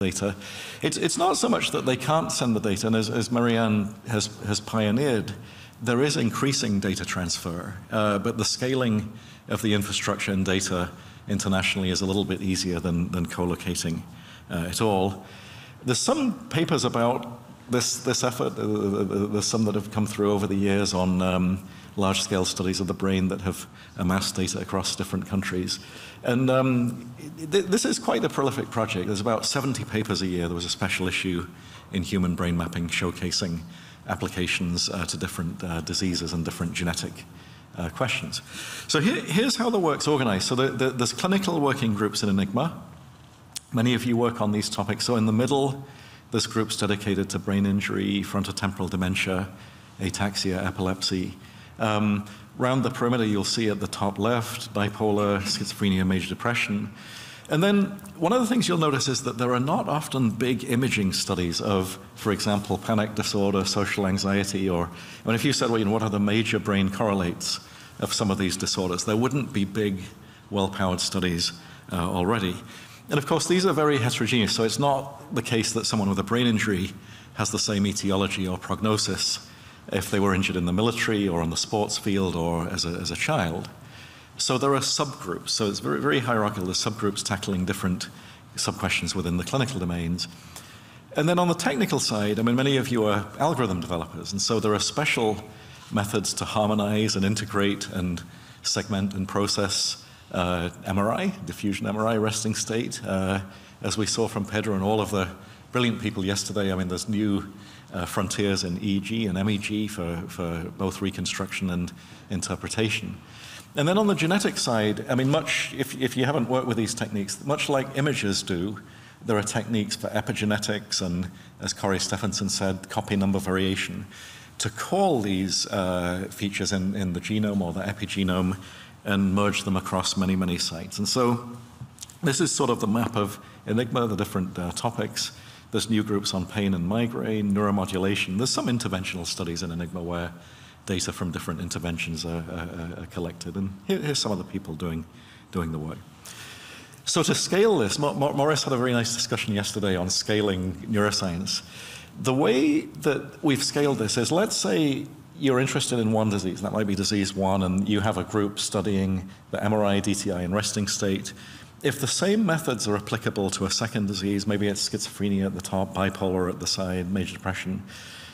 data. It's, it's not so much that they can't send the data, and as, as Marianne has, has pioneered, there is increasing data transfer, uh, but the scaling of the infrastructure and data internationally is a little bit easier than, than co-locating uh, it all. There's some papers about this, this effort. Uh, there's some that have come through over the years on um, large-scale studies of the brain that have amassed data across different countries. And um, th this is quite a prolific project. There's about 70 papers a year. There was a special issue in human brain mapping showcasing applications uh, to different uh, diseases and different genetic uh, questions. So here, here's how the work's organized. So the, the, there's clinical working groups in Enigma. Many of you work on these topics. So in the middle, this groups dedicated to brain injury, frontotemporal dementia, ataxia, epilepsy. Um, Round the perimeter, you'll see at the top left, bipolar, schizophrenia, major depression. And then one of the things you'll notice is that there are not often big imaging studies of, for example, panic disorder, social anxiety, or I mean, if you said, well, you know, what are the major brain correlates of some of these disorders, there wouldn't be big, well-powered studies uh, already. And of course, these are very heterogeneous, so it's not the case that someone with a brain injury has the same etiology or prognosis if they were injured in the military or on the sports field or as a, as a child. So there are subgroups. So it's very, very hierarchical. There's subgroups tackling different sub-questions within the clinical domains. And then on the technical side, I mean, many of you are algorithm developers, and so there are special methods to harmonize and integrate and segment and process uh, MRI, diffusion MRI resting state, uh, as we saw from Pedro and all of the brilliant people yesterday. I mean, there's new uh, frontiers in EEG and MEG for, for both reconstruction and interpretation. And then on the genetic side, I mean, much, if, if you haven't worked with these techniques, much like imagers do, there are techniques for epigenetics and, as Kári Stefánsson said, copy number variation to call these uh, features in, in the genome or the epigenome and merge them across many, many sites. And so this is sort of the map of Enigma, the different uh, topics. There's new groups on pain and migraine, neuromodulation. There's some interventional studies in Enigma where data from different interventions are, are, are collected. And here, here's some of the people doing, doing the work. So to scale this, Morris had a very nice discussion yesterday on scaling neuroscience. The way that we've scaled this is, let's say you're interested in one disease, that might be disease one, and you have a group studying the MRI, DTI, and resting state. If the same methods are applicable to a second disease, maybe it's schizophrenia at the top, bipolar at the side, major depression,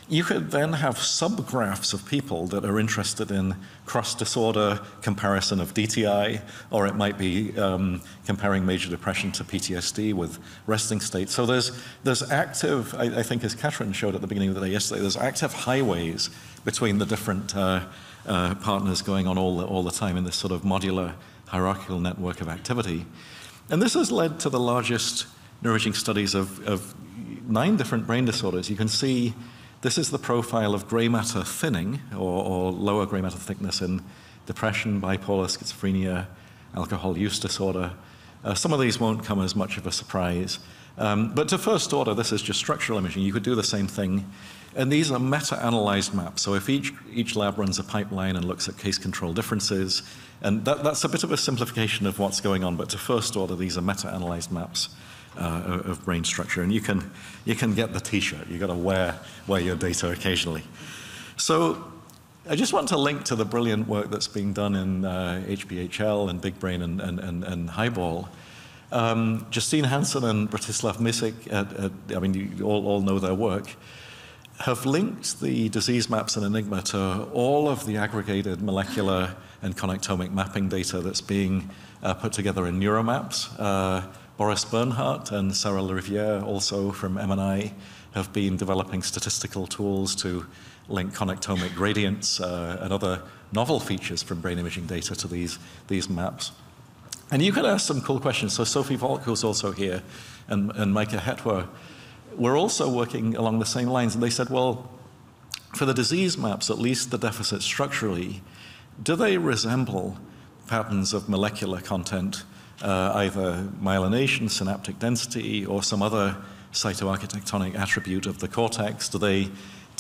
you could then have subgraphs of people that are interested in cross-disorder comparison of DTI, or it might be um, comparing major depression to PTSD with resting state. So there's, there's active, I, I, think as Catherine showed at the beginning of the day yesterday, there's active highways between the different uh, uh, partners going on all the, all the time in this sort of modular hierarchical network of activity. And this has led to the largest neuroimaging studies of, of nine different brain disorders. You can see this is the profile of gray matter thinning or, or lower gray matter thickness in depression, bipolar, schizophrenia, alcohol use disorder. Uh, some of these won't come as much of a surprise. Um, but to first order, this is just structural imaging. You could do the same thing. And these are meta-analyzed maps. So if each, each lab runs a pipeline and looks at case control differences, and that, that's a bit of a simplification of what's going on, but to first order, these are meta-analyzed maps uh, of brain structure. And you can, you can get the t-shirt. You've got to wear, wear your data occasionally. So I just want to link to the brilliant work that's being done in uh, HBHL and Big Brain and, and, and, and HIBALL. Um, Justine Hansen and Bratislav Misic, at, at, I mean, you all, all know their work have linked the disease maps in Enigma to all of the aggregated molecular and connectomic mapping data that's being uh, put together in neuromaps. Uh, Boris Bernhardt and Sara Larivière, also from MNI, have been developing statistical tools to link connectomic gradients uh, and other novel features from brain imaging data to these, these maps. And you could ask some cool questions. So Sofie Valk, who's also here, and, and Meike Hettwer, were also working along the same lines. And they said, well, for the disease maps, at least the deficits structurally, do they resemble patterns of molecular content, uh, either myelination, synaptic density, or some other cytoarchitectonic attribute of the cortex? Do they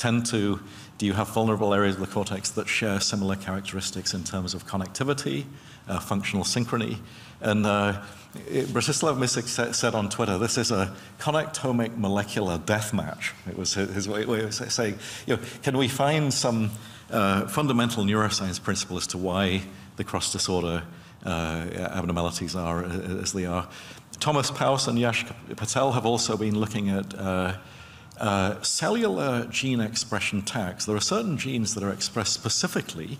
tend to, do you have vulnerable areas of the cortex that share similar characteristics in terms of connectivity, uh, functional synchrony? And uh, Bratislav Misic said on Twitter, this is a connectomic molecular death match. It was his way, of saying, you know, can we find some uh, fundamental neuroscience principle as to why the cross disorder uh, abnormalities are as they are? Thomas Paus and Yash Patel have also been looking at uh, cellular gene expression tags. There are certain genes that are expressed specifically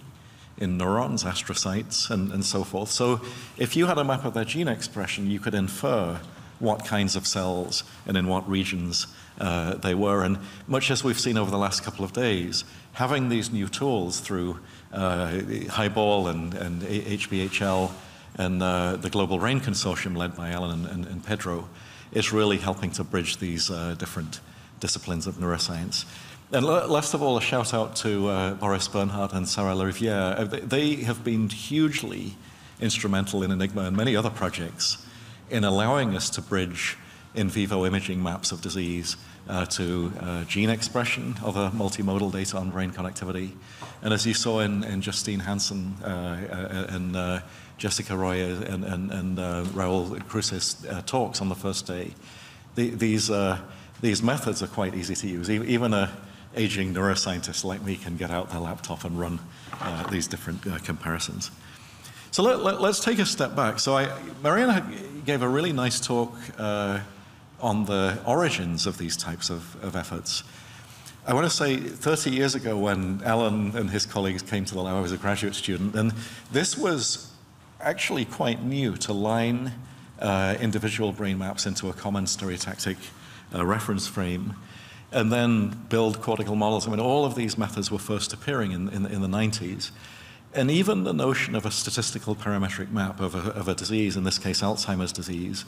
in neurons, astrocytes, and, and so forth. So if you had a map of their gene expression, you could infer what kinds of cells and in what regions uh, they were. And much as we've seen over the last couple of days, having these new tools through uh, HIBALL and, and HBHL and uh, the Global Brain Consortium led by Alan and, and, and Pedro is really helping to bridge these uh, different disciplines of neuroscience. And last of all, a shout out to uh, Boris Bernhardt and Sara Larivière. Uh, they have been hugely instrumental in Enigma and many other projects in allowing us to bridge in vivo imaging maps of disease uh, to uh, gene expression, other multimodal data on brain connectivity. And as you saw in, in Justine Hansen uh, uh and uh, Jessica Royer and, and, and Raul Cruz's talks on the first day, the, these, these methods are quite easy to use. Even a aging neuroscientist like me can get out their laptop and run uh, these different uh, comparisons. So let, us let, take a step back. So I, Mariana gave a really nice talk uh, on the origins of these types of, of, efforts. I want to say 30 years ago when Alan and his colleagues came to the lab, I was a graduate student, and this was actually quite new to line uh, individual brain maps into a common stereotactic reference frame and then build cortical models. I mean, all of these methods were first appearing in, in, in the 90s. And even the notion of a statistical parametric map of a, of a, disease, in this case Alzheimer's disease,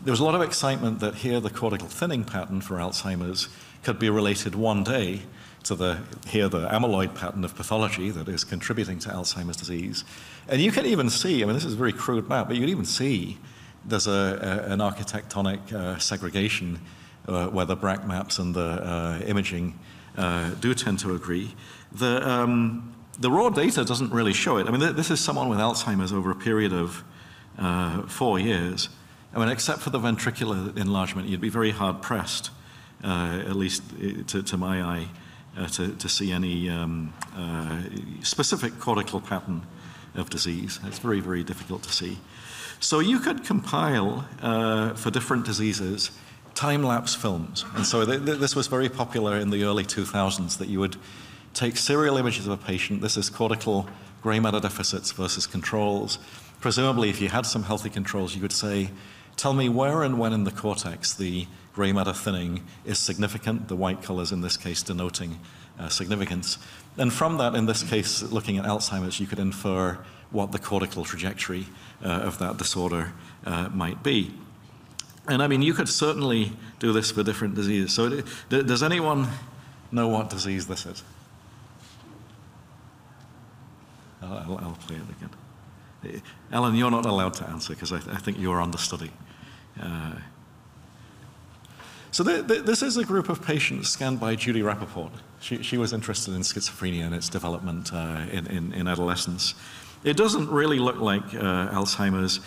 there was a lot of excitement that here the cortical thinning pattern for Alzheimer's could be related one day to the here the amyloid pattern of pathology that is contributing to Alzheimer's disease. And you can even see, I mean, this is a very crude map, but you can even see there's a, a an architectonic uh, segregation where the Braak maps and the uh, imaging uh, do tend to agree. The, um, the raw data doesn't really show it. I mean, th this is someone with Alzheimer's over a period of uh, four years. I mean, except for the ventricular enlargement, you'd be very hard pressed, uh, at least to, to my eye, uh, to, to see any um, specific cortical pattern of disease. It's very, very difficult to see. So you could compile for different diseases time-lapse films. And so th th this was very popular in the early 2000s, that you would take serial images of a patient. This is cortical gray matter deficits versus controls. Presumably, if you had some healthy controls, you could say, tell me where and when in the cortex the gray matter thinning is significant, the white colors in this case denoting uh, significance. And from that, in this case, looking at Alzheimer's, you could infer what the cortical trajectory uh, of that disorder uh, might be. And I mean, you could certainly do this for different diseases. So, does anyone know what disease this is? I'll, I'll play it again. Alan, you're not allowed to answer because I, th I, think you're understudy. Uh, so th th this is a group of patients scanned by Judy Rapoport. She, she was interested in schizophrenia and its development uh, in, in, in, adolescence. It doesn't really look like uh, Alzheimer's.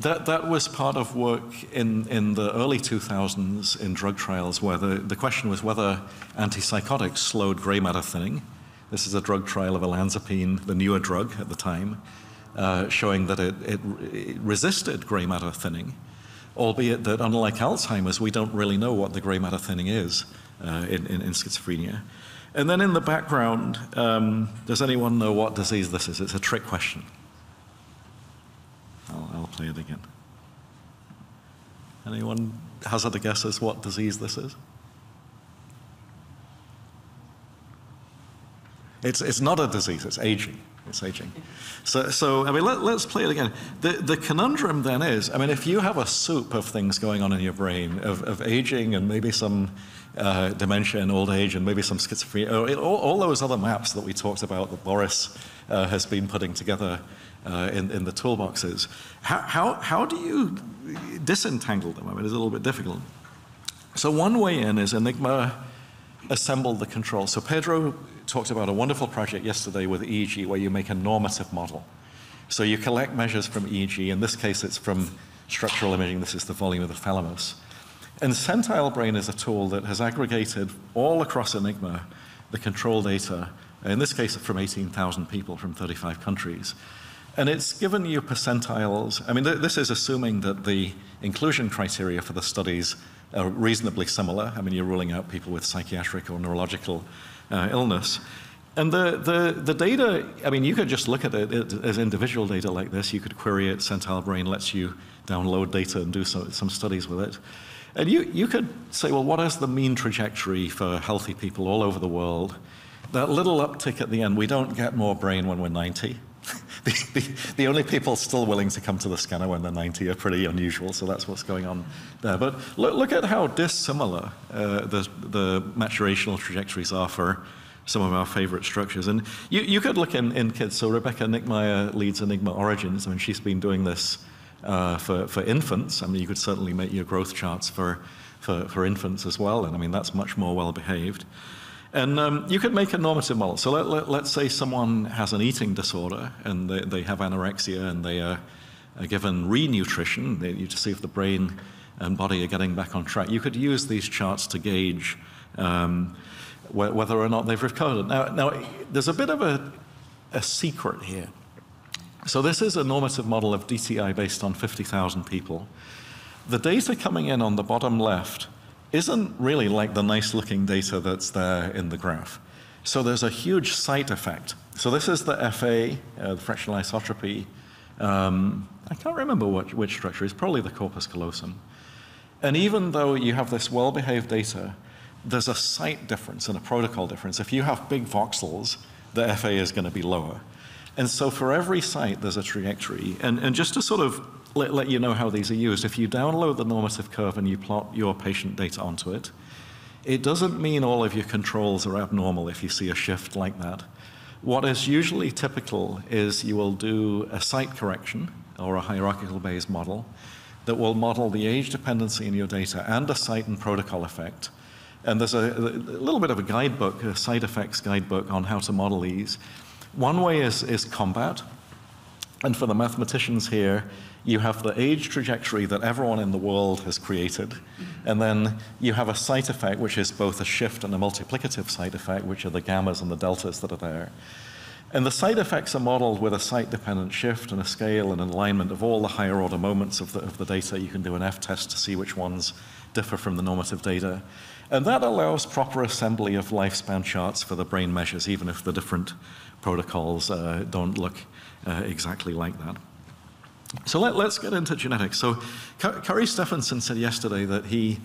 That, that was part of work in, in the early 2000s in drug trials where the, the question was whether antipsychotics slowed gray matter thinning. This is a drug trial of olanzapine, the newer drug at the time, uh, showing that it, it, it, resisted gray matter thinning, albeit that unlike Alzheimer's, we don't really know what the gray matter thinning is uh, in, in, in, schizophrenia. And then in the background, um, does anyone know what disease this is? It's a trick question. I'll, I'll play it again. Anyone hazard a guess as what disease this is? It's, it's not a disease, it's aging. It's aging. So, so I mean, let, us play it again. The, the conundrum then is, I mean, if you have a soup of things going on in your brain, of, of aging and maybe some uh, dementia and old age and maybe some schizophrenia, all, all, those other maps that we talked about that Boris uh, has been putting together uh, in, in the toolboxes. How, how, how do you disentangle them? I mean, it's a little bit difficult. So one way in is Enigma assembled the control. So Pedro talked about a wonderful project yesterday with EEG where you make a normative model. So you collect measures from EEG. In this case, it's from structural imaging. This is the volume of the thalamus. And Centile Brain is a tool that has aggregated all across Enigma the control data, in this case from 18,000 people from 35 countries. And it's given you percentiles. I mean, th this is assuming that the inclusion criteria for the studies are reasonably similar. I mean, you're ruling out people with psychiatric or neurological uh, illness. And the, the, the data, I mean, you could just look at it as individual data like this. You could query it. Centile Brain lets you download data and do some, some studies with it. And you, you could say, well, what is the mean trajectory for healthy people all over the world? That little uptick at the end, we don't get more brain when we're 90. the, the, the, only people still willing to come to the scanner when they're 90 are pretty unusual, so that's what's going on there. But look, look at how dissimilar uh, the, the maturational trajectories are for some of our favorite structures. And you, you could look in, in kids. So Rebecca Knickmeyer leads Enigma Origins. I mean, she's been doing this uh, for, for infants. I mean, you could certainly make your growth charts for, for, for infants as well. And I mean, that's much more well behaved. And um, you could make a normative model. So let, let, us say someone has an eating disorder and they, they have anorexia and they are, are given renutrition, they, to see if the brain and body are getting back on track. You could use these charts to gauge um, whether or not they've recovered. Now, now there's a bit of a, a secret here. So this is a normative model of DTI based on 50,000 people. The data coming in on the bottom left isn't really like the nice looking data that's there in the graph. So there's a huge site effect. So this is the FA, uh, the fractional anisotropy. Um, I can't remember what, which structure, it's probably the corpus callosum. And even though you have this well-behaved data, there's a site difference and a protocol difference. If you have big voxels, the FA is going to be lower. And so for every site, there's a trajectory. And, and just to sort of let, let you know how these are used, if you download the normative curve and you plot your patient data onto it, it doesn't mean all of your controls are abnormal if you see a shift like that. What is usually typical is you will do a site correction or a hierarchical Bayes model that will model the age dependency in your data and a site and protocol effect. And there's a, a little bit of a guidebook, a side effects guidebook on how to model these. One way is, is ComBat. And for the mathematicians here, you have the age trajectory that everyone in the world has created. And then you have a site effect, which is both a shift and a multiplicative site effect, which are the gammas and the deltas that are there. And the side effects are modeled with a site-dependent shift and a scale and an alignment of all the higher order moments of the, of the data. You can do an F-test to see which ones differ from the normative data. And that allows proper assembly of lifespan charts for the brain measures, even if the different protocols uh, don't look uh, exactly like that. So let, us get into genetics. So Kári Stefánsson said yesterday that he,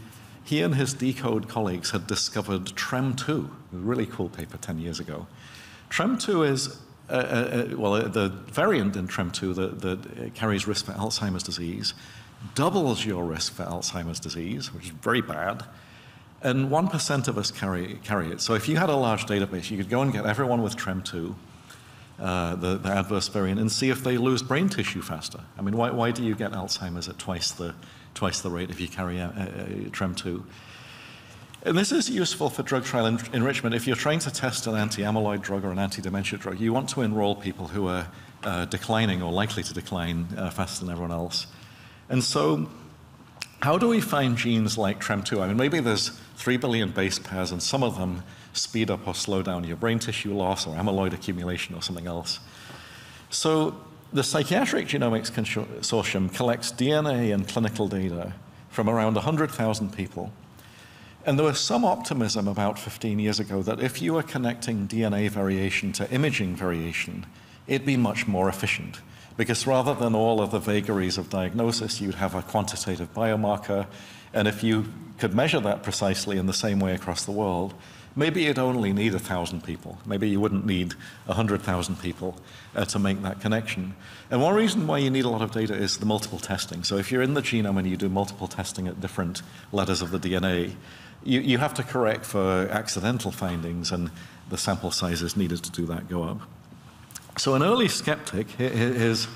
he and his deCODE colleagues had discovered TREM2, a really cool paper 10 years ago. TREM2 is, uh, uh, uh well, uh, the variant in TREM2 that, that carries risk for Alzheimer's disease doubles your risk for Alzheimer's disease, which is very bad. And 1% of us carry, carry it. So if you had a large database, you could go and get everyone with TREM2, uh, the, the, adverse variant, and see if they lose brain tissue faster. I mean, why, why do you get Alzheimer's at twice the, twice the rate if you carry a, a TREM2? And this is useful for drug trial en enrichment. If you're trying to test an anti-amyloid drug or an anti-dementia drug, you want to enroll people who are uh, declining or likely to decline uh, faster than everyone else. And so how do we find genes like TREM2? I mean, maybe there's 3 billion base pairs and some of them speed up or slow down your brain tissue loss or amyloid accumulation or something else. So the Psychiatric Genomics Consortium collects DNA and clinical data from around 100,000 people. And there was some optimism about 15 years ago that if you were connecting DNA variation to imaging variation, it'd be much more efficient. Because rather than all of the vagaries of diagnosis, you'd have a quantitative biomarker, and if you could measure that precisely in the same way across the world, maybe you'd only need a thousand people. Maybe you wouldn't need a hundred thousand people uh, to make that connection. And one reason why you need a lot of data is the multiple testing. So if you're in the genome and you do multiple testing at different letters of the DNA, you, you have to correct for accidental findings, and the sample sizes needed to do that go up. So an early skeptic, is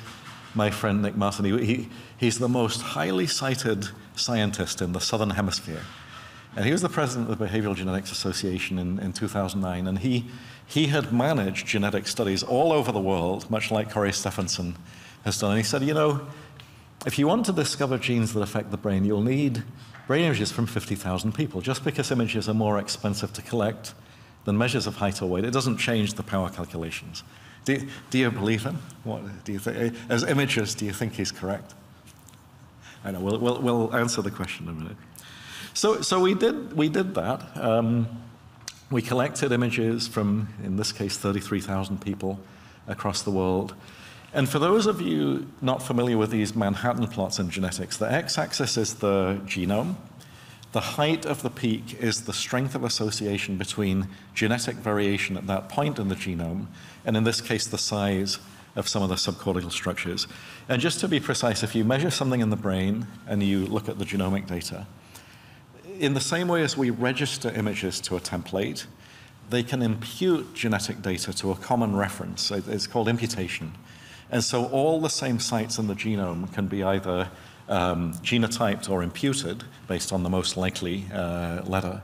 my friend Nick Martin. He, he's the most highly cited scientist in the southern hemisphere. And he was the president of the Behavioral Genetics Association in, in 2009. And he, he had managed genetic studies all over the world, much like Kári Stefánsson has done. And he said, you know, if you want to discover genes that affect the brain, you'll need brain images from 50,000 people. Just because images are more expensive to collect than measures of height or weight, it doesn't change the power calculations. Do, do you believe him? What do you think? As images, do you think he's correct? I know. We'll, we'll, we'll answer the question in a minute. So, so we did we did that. Um, we collected images from, in this case, 33,000 people across the world. And for those of you not familiar with these Manhattan plots in genetics, the x-axis is the genome. The height of the peak is the strength of association between genetic variation at that point in the genome, and in this case, the size of some of the subcortical structures. And just to be precise, if you measure something in the brain and you look at the genomic data, in the same way as we register images to a template, they can impute genetic data to a common reference. It's called imputation. And so all the same sites in the genome can be either um, genotyped or imputed based on the most likely uh, letter.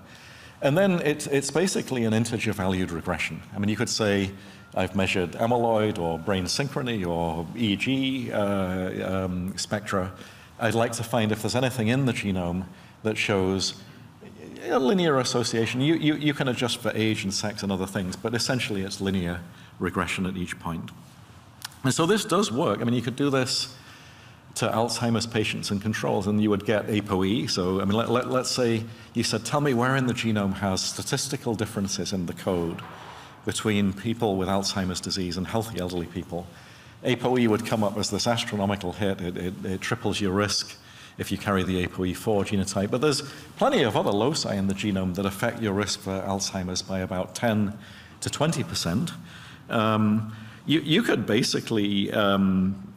And then it, it's basically an integer valued regression. I mean, you could say, I've measured amyloid or brain synchrony or EEG uh, um, spectra. I'd like to find if there's anything in the genome that shows a linear association. You, you, you can adjust for age and sex and other things, but essentially it's linear regression at each point. And so this does work. I mean, you could do this to Alzheimer's patients and controls, and you would get ApoE. So, I mean, let, let, let's say you said, tell me where in the genome has statistical differences in the code between people with Alzheimer's disease and healthy elderly people. ApoE would come up as this astronomical hit. It, it, it triples your risk if you carry the ApoE4 genotype. But there's plenty of other loci in the genome that affect your risk for Alzheimer's by about 10 to 20 percent. Um, you, you could basically um,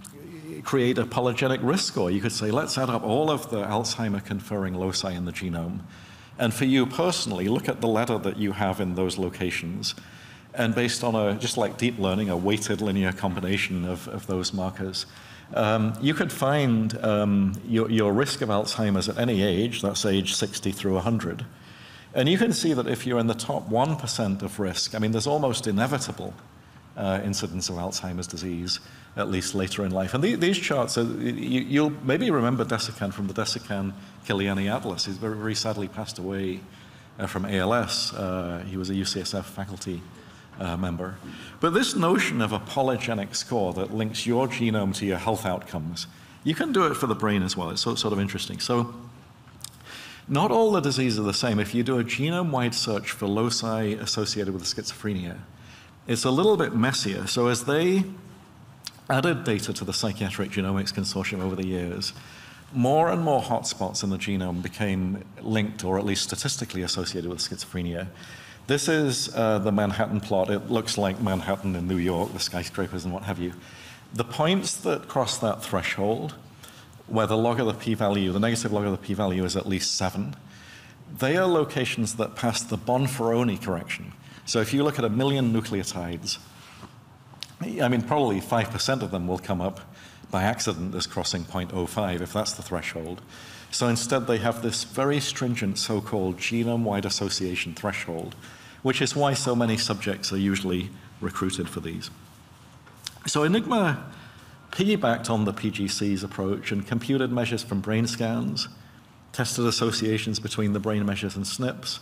create a polygenic risk score. You could say, let's add up all of the Alzheimer conferring loci in the genome. And for you personally, look at the letter that you have in those locations. And based on a, just like deep learning, a weighted linear combination of, of those markers, um, you could find um, your, your risk of Alzheimer's at any age, that's age 60 through 100. And you can see that if you're in the top 1% of risk, I mean, there's almost inevitable uh, incidence of Alzheimer's disease, at least later in life. And the, these charts, are, you, will maybe remember Desikan from the Desikan Killiany Atlas. He's very, very sadly passed away uh, from ALS. Uh, he was a UCSF faculty uh, member. But this notion of a polygenic score that links your genome to your health outcomes, you can do it for the brain as well. It's sort, sort of interesting. So not all the diseases are the same. If you do a genome-wide search for loci associated with schizophrenia, it's a little bit messier. So as they added data to the Psychiatric Genomics Consortium over the years, more and more hotspots in the genome became linked or at least statistically associated with schizophrenia. This is uh, the Manhattan plot. It looks like Manhattan in New York, the skyscrapers and what have you. The points that cross that threshold, where the log of the p-value, the negative log of the p-value is at least seven, they are locations that pass the Bonferroni correction. So if you look at a million nucleotides, I mean, probably 5% of them will come up by accident as crossing 0.05, if that's the threshold. So instead, they have this very stringent so called genome wide association threshold, which is why so many subjects are usually recruited for these. So Enigma piggybacked on the PGC's approach and computed measures from brain scans, tested associations between the brain measures and SNPs.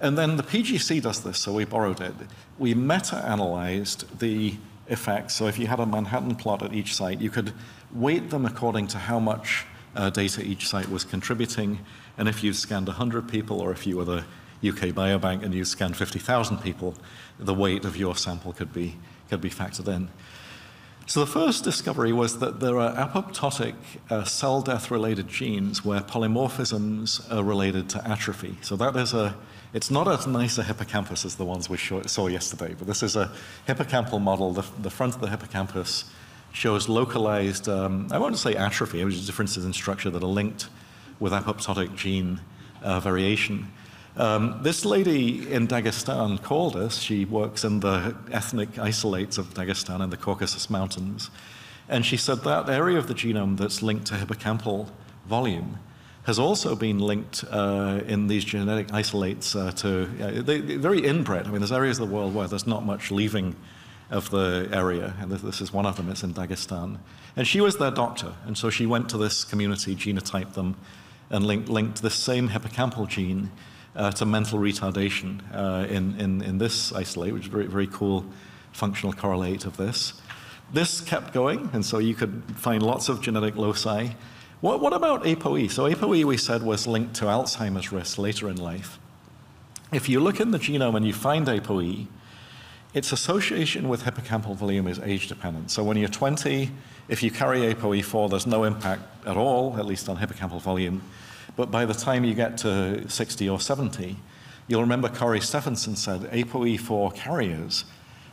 And then the PGC does this, so we borrowed it. We meta analyzed the effects. So if you had a Manhattan plot at each site, you could weight them according to how much uh, data each site was contributing. And if you scanned 100 people, or if you were the UK Biobank and you scanned 50,000 people, the weight of your sample could be, could be factored in. So the first discovery was that there are apoptotic uh, cell death related genes where polymorphisms are related to atrophy. So that is a, it's not as nice a hippocampus as the ones we saw yesterday, but this is a hippocampal model. The, the front of the hippocampus shows localized, um, I won't say atrophy, which is differences in structure that are linked with apoptotic gene uh, variation. Um, this lady in Dagestan called us. She works in the ethnic isolates of Dagestan in the Caucasus Mountains. And she said that area of the genome that's linked to hippocampal volume has also been linked uh, in these genetic isolates uh, to, they, very inbred. I mean, there's areas of the world where there's not much leaving of the area, and this is one of them, it's in Dagestan. And she was their doctor, and so she went to this community, genotyped them, and linked, linked this same hippocampal gene uh, to mental retardation uh, in, in, in this isolate, which is a very, very cool functional correlate of this. This kept going, and so you could find lots of genetic loci. What, what about ApoE? So ApoE, we said, was linked to Alzheimer's risk later in life. If you look in the genome and you find ApoE, its association with hippocampal volume is age dependent. So when you're 20, if you carry ApoE4, there's no impact at all, at least on hippocampal volume. But by the time you get to 60 or 70, you'll remember Kári Stefánsson said ApoE4 carriers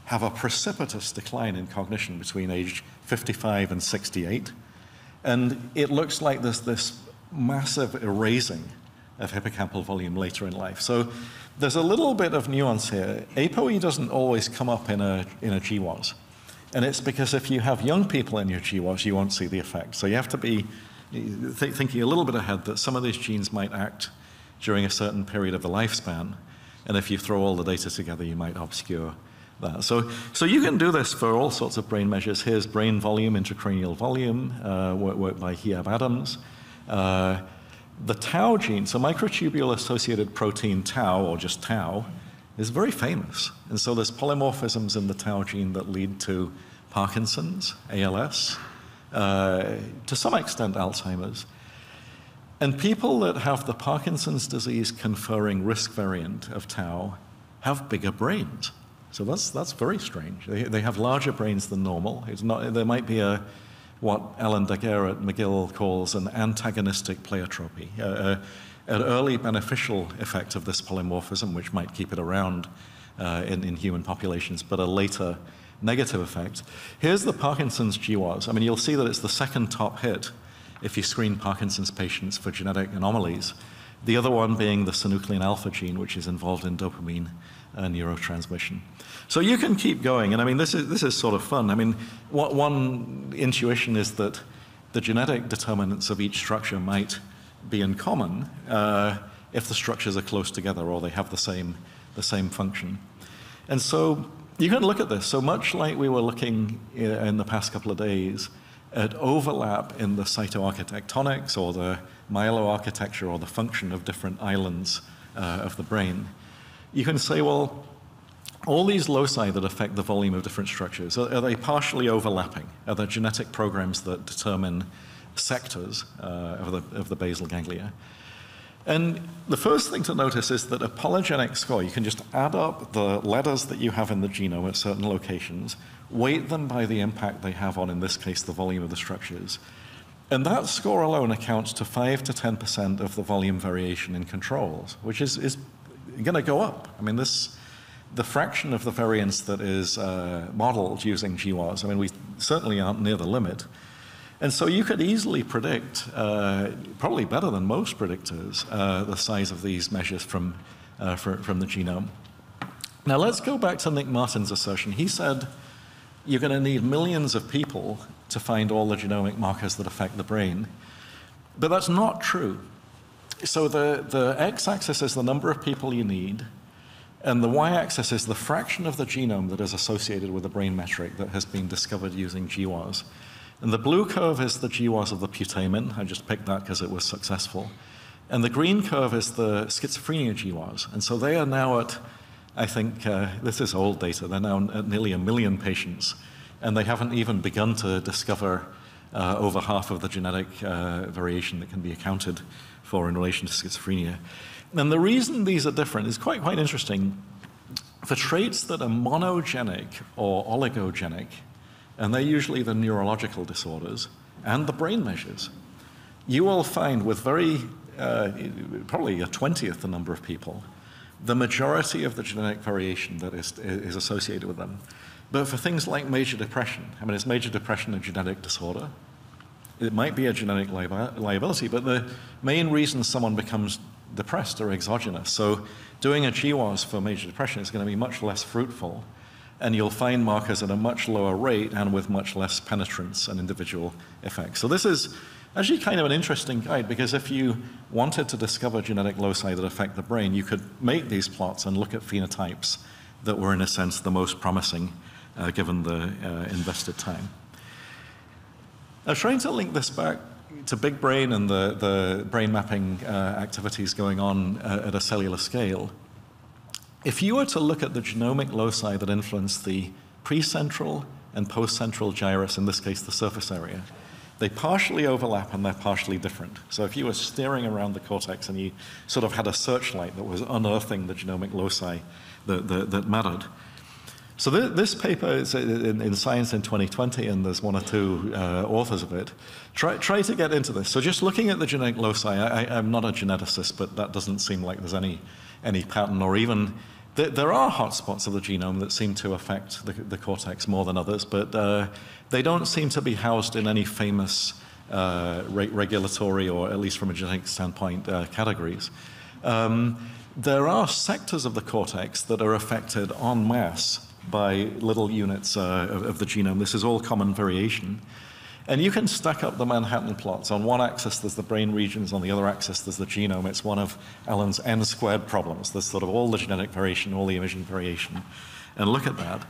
have a precipitous decline in cognition between age 55 and 68. And it looks like there's this massive erasing of hippocampal volume later in life. So there's a little bit of nuance here. ApoE doesn't always come up in a, in a GWAS. And it's because if you have young people in your GWAS, you won't see the effect. So you have to be th thinking a little bit ahead that some of these genes might act during a certain period of the lifespan. And if you throw all the data together, you might obscure that. So, so you can do this for all sorts of brain measures. Here's brain volume, intracranial volume, uh, work, work, by Hieab Adams. Uh, the tau gene, so microtubule associated protein tau, or just tau, is very famous. And so there's polymorphisms in the tau gene that lead to Parkinson's, ALS, uh, to some extent Alzheimer's. And people that have the Parkinson's disease conferring risk variant of tau have bigger brains. So that's, that's very strange. They, they have larger brains than normal. It's not, there might be a, what Alain Dagher at McGill calls an antagonistic pleiotropy, uh, an early beneficial effect of this polymorphism, which might keep it around uh, in, in human populations, but a later negative effect. Here's the Parkinson's GWAS. I mean, you'll see that it's the second top hit if you screen Parkinson's patients for genetic anomalies. The other one being the synuclein alpha gene, which is involved in dopamine uh, neurotransmission. So you can keep going, and I mean, this is, this is sort of fun. I mean, what, one intuition is that the genetic determinants of each structure might be in common uh, if the structures are close together or they have the same, the same function. And so you can look at this. So much like we were looking in the past couple of days at overlap in the cytoarchitectonics or the myeloarchitecture or the function of different islands uh, of the brain, you can say, well, all these loci that affect the volume of different structures, are, are they partially overlapping? Are there genetic programs that determine sectors uh, of, the, of the basal ganglia? And the first thing to notice is that a polygenic score, you can just add up the letters that you have in the genome at certain locations, weight them by the impact they have on, in this case, the volume of the structures. And that score alone accounts to 5 to 10% of the volume variation in controls, which is, is going to go up. I mean, this, the fraction of the variance that is uh, modeled using GWAS, I mean, we certainly aren't near the limit. And so you could easily predict, uh, probably better than most predictors, uh, the size of these measures from, uh, for, from the genome. Now let's go back to Nick Martin's assertion. He said you're going to need millions of people to find all the genomic markers that affect the brain. But that's not true. So the, the x-axis is the number of people you need, and the y-axis is the fraction of the genome that is associated with a brain metric that has been discovered using GWAS. And the blue curve is the GWAS of the putamen. I just picked that because it was successful. And the green curve is the schizophrenia GWAS. And so they are now at, I think, uh, this is old data, they're now at nearly a million patients. And they haven't even begun to discover uh, over half of the genetic uh, variation that can be accounted for in relation to schizophrenia. And the reason these are different is quite, quite interesting. For traits that are monogenic or oligogenic, and they're usually the neurological disorders and the brain measures. You will find with very, uh, probably a 20th the number of people, the majority of the genetic variation that is, is associated with them. But for things like major depression, I mean, is major depression a genetic disorder? It might be a genetic li liability, but the main reason someone becomes depressed are exogenous. So doing a GWAS for major depression is going to be much less fruitful and you'll find markers at a much lower rate and with much less penetrance and individual effects. So this is actually kind of an interesting guide because if you wanted to discover genetic loci that affect the brain, you could make these plots and look at phenotypes that were, in a sense, the most promising uh, given the uh, invested time. Now, trying to link this back to big brain and the, the brain mapping uh, activities going on uh, at a cellular scale, if you were to look at the genomic loci that influence the precentral and postcentral gyrus, in this case the surface area, they partially overlap and they're partially different. So if you were steering around the cortex and you sort of had a searchlight that was unearthing the genomic loci that, that, that mattered, so th this paper is in, in, Science in 2020, and there's one or two uh, authors of it. Try, try to get into this. So just looking at the genetic loci, I, am not a geneticist, but that doesn't seem like there's any, any pattern or even, th there are hotspots of the genome that seem to affect the, the cortex more than others, but uh, they don't seem to be housed in any famous uh, re regulatory, or at least from a genetic standpoint, uh, categories. Um, there are sectors of the cortex that are affected en masse by little units uh, of, of, the genome. This is all common variation. And you can stack up the Manhattan plots. On one axis, there's the brain regions. On the other axis, there's the genome. It's one of Allen's n squared problems. There's sort of all the genetic variation, all the imaging variation. And look at that.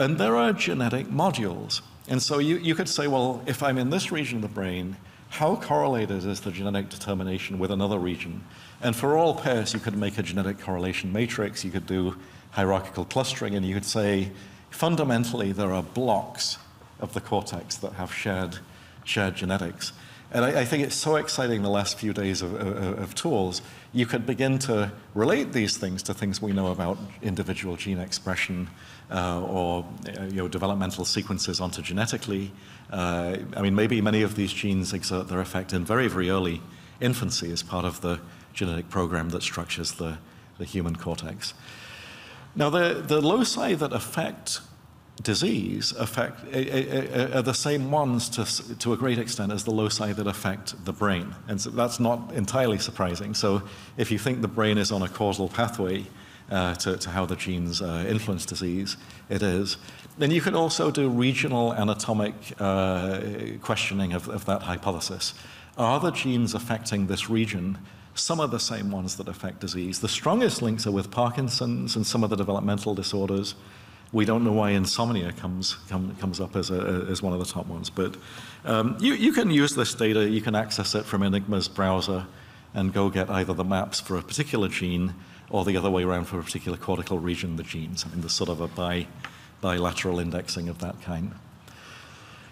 And there are genetic modules. And so you, you could say, well, if I'm in this region of the brain, how correlated is the genetic determination with another region? And for all pairs, you could make a genetic correlation matrix. You could do hierarchical clustering, and you could say fundamentally there are blocks of the cortex that have shared, shared genetics. And I, I think it's so exciting the last few days of, of, of, tools, you could begin to relate these things to things we know about individual gene expression uh, or uh, you know, developmental sequences ontogenetically. Uh, I mean, maybe many of these genes exert their effect in very, very early infancy as part of the genetic program that structures the, the human cortex. Now, the, the loci that affect disease affect, are the same ones to, to a great extent as the loci that affect the brain. And so that's not entirely surprising. So if you think the brain is on a causal pathway uh, to, to, how the genes uh, influence disease, it is. Then you can also do regional anatomic uh, questioning of, of that hypothesis. Are the genes affecting this region some of the same ones that affect disease. The strongest links are with Parkinson's and some of the developmental disorders. We don't know why insomnia comes, come, comes up as, a, as one of the top ones, but um, you, you can use this data, you can access it from Enigma's browser and go get either the maps for a particular gene or the other way around for a particular cortical region, the genes. I mean, there's sort of a bi, bilateral indexing of that kind.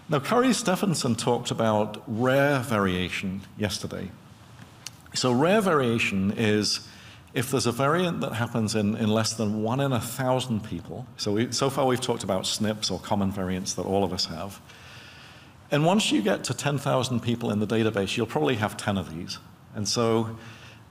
Now, Kári Stefánsson talked about rare variation yesterday. So rare variation is if there's a variant that happens in, in less than one in a thousand people, so, we, so far we've talked about SNPs or common variants that all of us have, and once you get to 10,000 people in the database, you'll probably have 10 of these. And so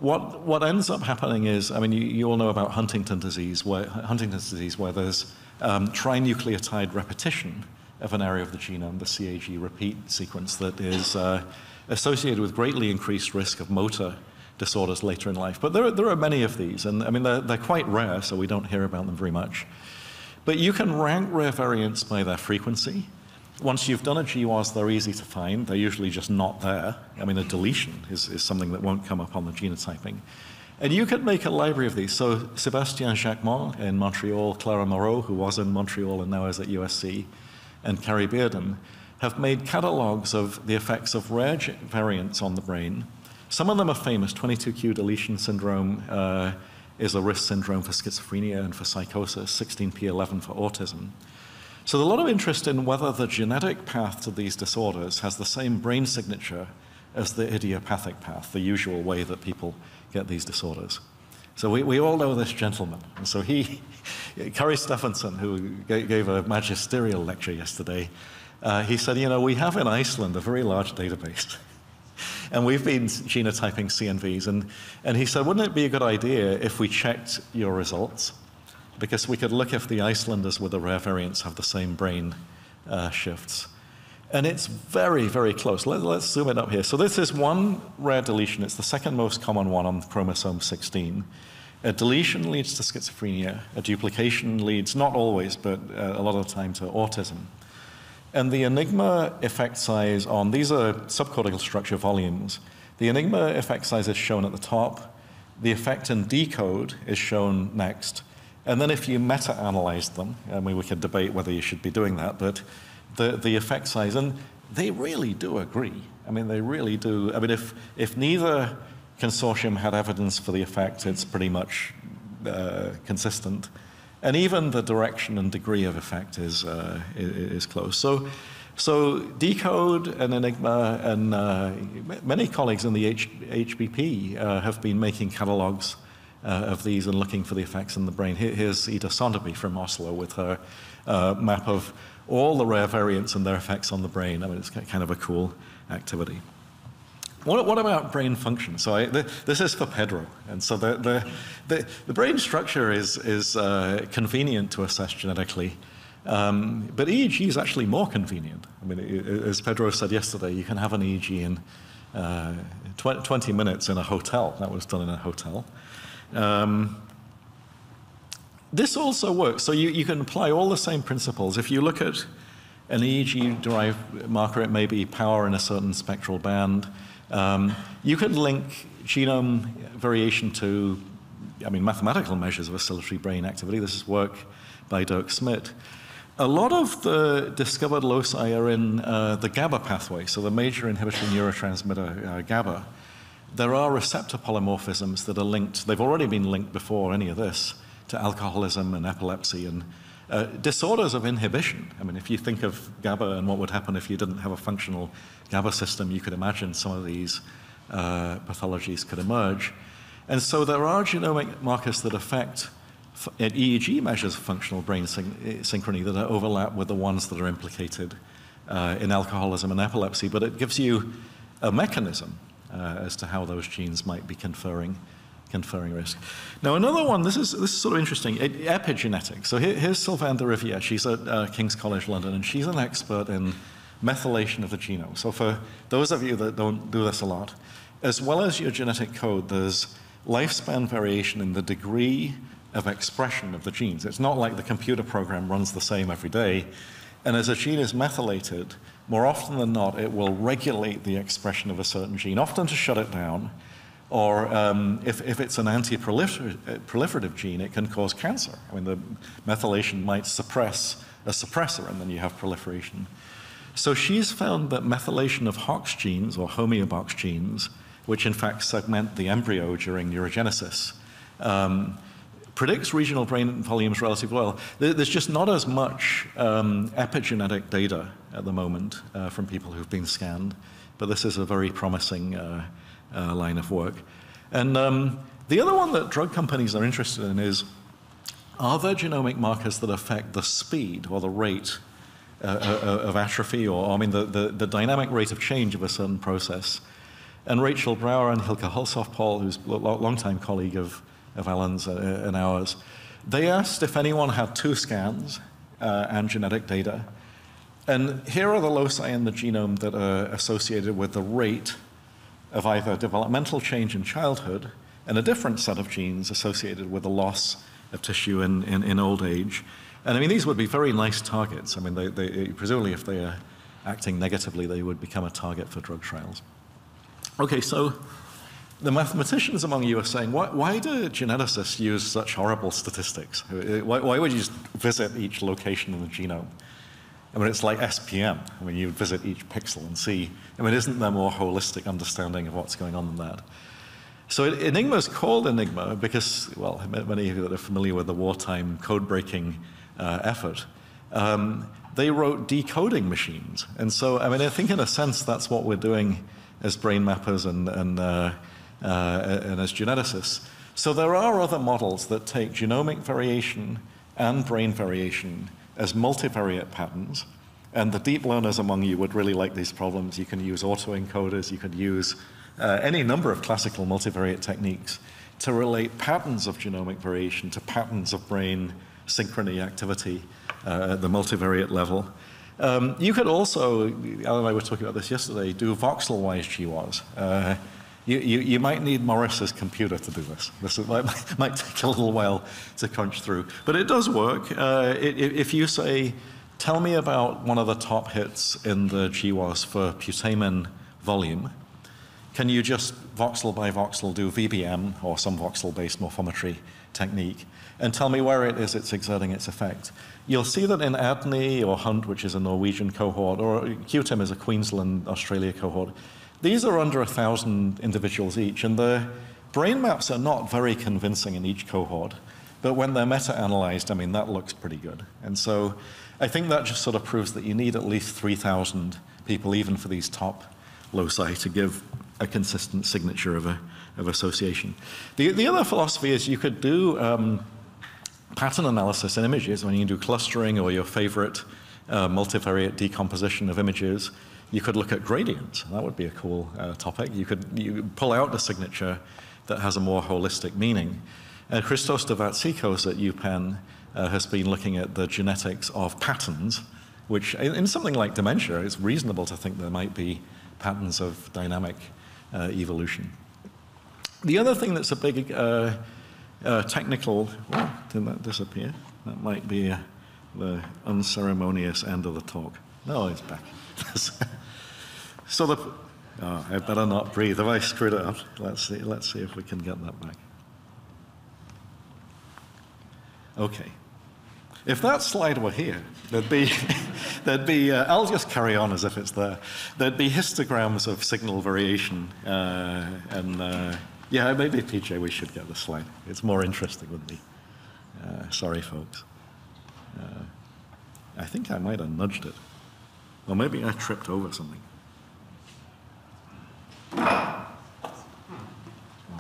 what, what ends up happening is, I mean, you, you all know about Huntington disease, where, Huntington's disease, where there's um, trinucleotide repetition of an area of the genome, the CAG repeat sequence that is uh, associated with greatly increased risk of motor disorders later in life. But there are, there are many of these, and I mean, they're, they're quite rare, so we don't hear about them very much. But you can rank rare variants by their frequency. Once you've done a GWAS, they're easy to find. They're usually just not there. I mean, a deletion is, is something that won't come up on the genotyping. And you could make a library of these. So Sébastien Jacquemont in Montreal, Clara Moreau, who was in Montreal and now is at USC, and Carrie Bearden have made catalogs of the effects of rare variants on the brain. Some of them are famous. 22q deletion syndrome uh, is a risk syndrome for schizophrenia and for psychosis, 16p11 for autism. So there's a lot of interest in whether the genetic path to these disorders has the same brain signature as the idiopathic path, the usual way that people get these disorders. So we, we all know this gentleman. And so he, Kári Stefánsson, who gave a magisterial lecture yesterday, uh, he said, you know, we have in Iceland a very large database. and we've been genotyping CNVs. And, and he said, wouldn't it be a good idea if we checked your results? Because we could look if the Icelanders with the rare variants have the same brain uh, shifts. And it's very, very close. Let, us zoom it up here. So this is one rare deletion. It's the second most common one on chromosome 16. A deletion leads to schizophrenia. A duplication leads, not always, but uh, a lot of the time to autism. And the Enigma effect size on, these are subcortical structure volumes. The Enigma effect size is shown at the top. The effect in decode is shown next. And then if you meta-analyze them, I mean, we could debate whether you should be doing that, but the, the effect size, and they really do agree. I mean, they really do. I mean, if, if neither consortium had evidence for the effect, it's pretty much uh, consistent. And even the direction and degree of effect is, uh, is close. So, so Decode and Enigma and uh, many colleagues in the H HBP uh, have been making catalogs uh, of these and looking for the effects in the brain. Here, here's Ida Sønderby from Oslo with her uh, map of all the rare variants and their effects on the brain. I mean, it's kind of a cool activity. What, what about brain function? So I, the, this is for Pedro. And so the, the, the, the brain structure is, is uh, convenient to assess genetically. Um, but EEG is actually more convenient. I mean, as Pedro said yesterday, you can have an EEG in uh, tw 20 minutes in a hotel. That was done in a hotel. Um, this also works. So you, you can apply all the same principles. If you look at an EEG-derived marker, it may be power in a certain spectral band. Um, you could link genome variation to, I mean, mathematical measures of oscillatory brain activity. This is work by Dirk Smit. A lot of the discovered loci are in uh, the GABA pathway, so the major inhibitory neurotransmitter uh, GABA. There are receptor polymorphisms that are linked, they've already been linked before any of this, to alcoholism and epilepsy and uh, disorders of inhibition. I mean, if you think of GABA and what would happen if you didn't have a functional GABA system, you could imagine some of these uh, pathologies could emerge. And so there are genomic markers that affect EEG measures of functional brain syn synchrony that overlap with the ones that are implicated uh, in alcoholism and epilepsy, but it gives you a mechanism uh, as to how those genes might be conferring conferring risk. Now, another one, this is, this is sort of interesting, epigenetics. So here, here's Sylvane Desrivières. She's at uh, King's College London, and she's an expert in methylation of the genome. So for those of you that don't do this a lot, as well as your genetic code, there's lifespan variation in the degree of expression of the genes. It's not like the computer program runs the same every day. And as a gene is methylated, more often than not, it will regulate the expression of a certain gene, often to shut it down, or um, if, if it's an anti-proliferative gene, it can cause cancer. I mean, the methylation might suppress a suppressor, and then you have proliferation. So she's found that methylation of Hox genes, or homeobox genes, which in fact segment the embryo during neurogenesis, um, predicts regional brain volumes relatively well. There's just not as much um, epigenetic data at the moment uh, from people who've been scanned, but this is a very promising uh, uh, line of work. And um, the other one that drug companies are interested in is, are there genomic markers that affect the speed or the rate of atrophy or, I mean, the, the, the, dynamic rate of change of a certain process? And Rachel Brouwer and Hilleke Hulshoff Pol, who's a longtime colleague of, of Alan's uh, and ours, they asked if anyone had two scans uh, and genetic data. And here are the loci in the genome that are associated with the rate of either developmental change in childhood and a different set of genes associated with the loss of tissue in, in, in old age. And I mean, these would be very nice targets. I mean, they, they, eh, presumably if they are acting negatively, they would become a target for drug trials. Okay, so the mathematicians among you are saying, why, why do geneticists use such horrible statistics? Eh, eh, why, why would you visit each location in the genome? I mean, it's like SPM. I mean, you visit each pixel and see. I mean, isn't there more holistic understanding of what's going on than that? So Enigma is called Enigma because, well, many of you that are familiar with the wartime code-breaking uh, effort, um, they wrote decoding machines. And so, I mean, I think in a sense that's what we're doing as brain mappers and, and, uh, uh, and as geneticists. So there are other models that take genomic variation and brain variation as multivariate patterns. And the deep learners among you would really like these problems. You can use autoencoders, you could use uh, any number of classical multivariate techniques to relate patterns of genomic variation to patterns of brain synchrony activity uh, at the multivariate level. Um, you could also, Alan and I were talking about this yesterday, do voxel-wise GWAS. Uh, you, you, you, might need Morris's computer to do this. This might, might take a little while to crunch through. But it does work. Uh, it, if you say tell me about one of the top hits in the GWAS for putamen volume. Can you just voxel by voxel do VBM or some voxel-based morphometry technique and tell me where it is it's exerting its effect? You'll see that in ADNI or Hunt, which is a Norwegian cohort, or QTIM is a Queensland, Australia cohort, these are under a thousand individuals each, and the brain maps are not very convincing in each cohort. But when they're meta-analyzed, I mean, that looks pretty good. And so I think that just sort of proves that you need at least 3,000 people, even for these top loci, to give a consistent signature of, a, of association. The, the other philosophy is you could do um, pattern analysis in images when you do clustering or your favorite uh, multivariate decomposition of images. You could look at gradients. That would be a cool uh, topic. You could you pull out the signature that has a more holistic meaning. Uh, Christos Davatzikos at UPenn uh, has been looking at the genetics of patterns, which in, in, something like dementia, it's reasonable to think there might be patterns of dynamic uh, evolution. The other thing that's a big uh, technical, well, did that disappear? That might be uh, the unceremonious end of the talk. No, it's back. so the, oh, I better not breathe. Have I screwed it up? Let's see, let's see if we can get that back. Okay. If that slide were here, there'd be, there'd be uh, I'll just carry on as if it's there. There'd be histograms of signal variation. Uh, and uh, yeah, maybe PJ, we should get the slide. It's more interesting me. Uh, sorry, folks. Uh, I think I might have nudged it. Or maybe I tripped over something. All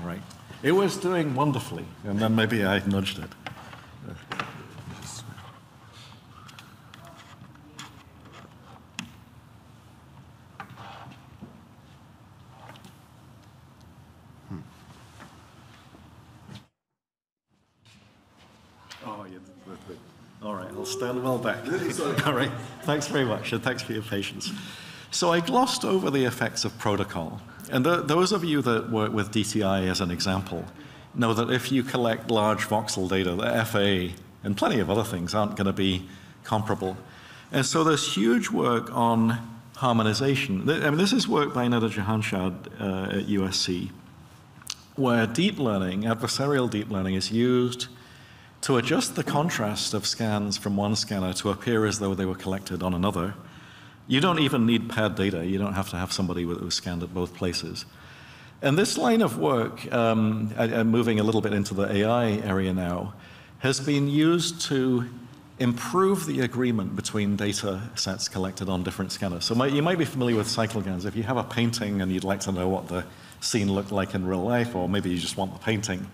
right. It was doing wonderfully, and then maybe I nudged it. stand well back. All right. Thanks very much, and thanks for your patience. So I glossed over the effects of protocol. And those of you that work with DTI as an example know that if you collect large voxel data, the FA and plenty of other things aren't going to be comparable. And so there's huge work on harmonization. I mean, this is work by Neda Jahanshad uh, at USC, where deep learning, adversarial deep learning, is used to adjust the contrast of scans from one scanner to appear as though they were collected on another, you don't even need paired data. You don't have to have somebody who scanned at both places. And this line of work, um, I'm moving a little bit into the AI area now, has been used to improve the agreement between data sets collected on different scanners. So you might be familiar with CycleGANs. If you have a painting and you'd like to know what the scene looked like in real life, or maybe you just want the painting,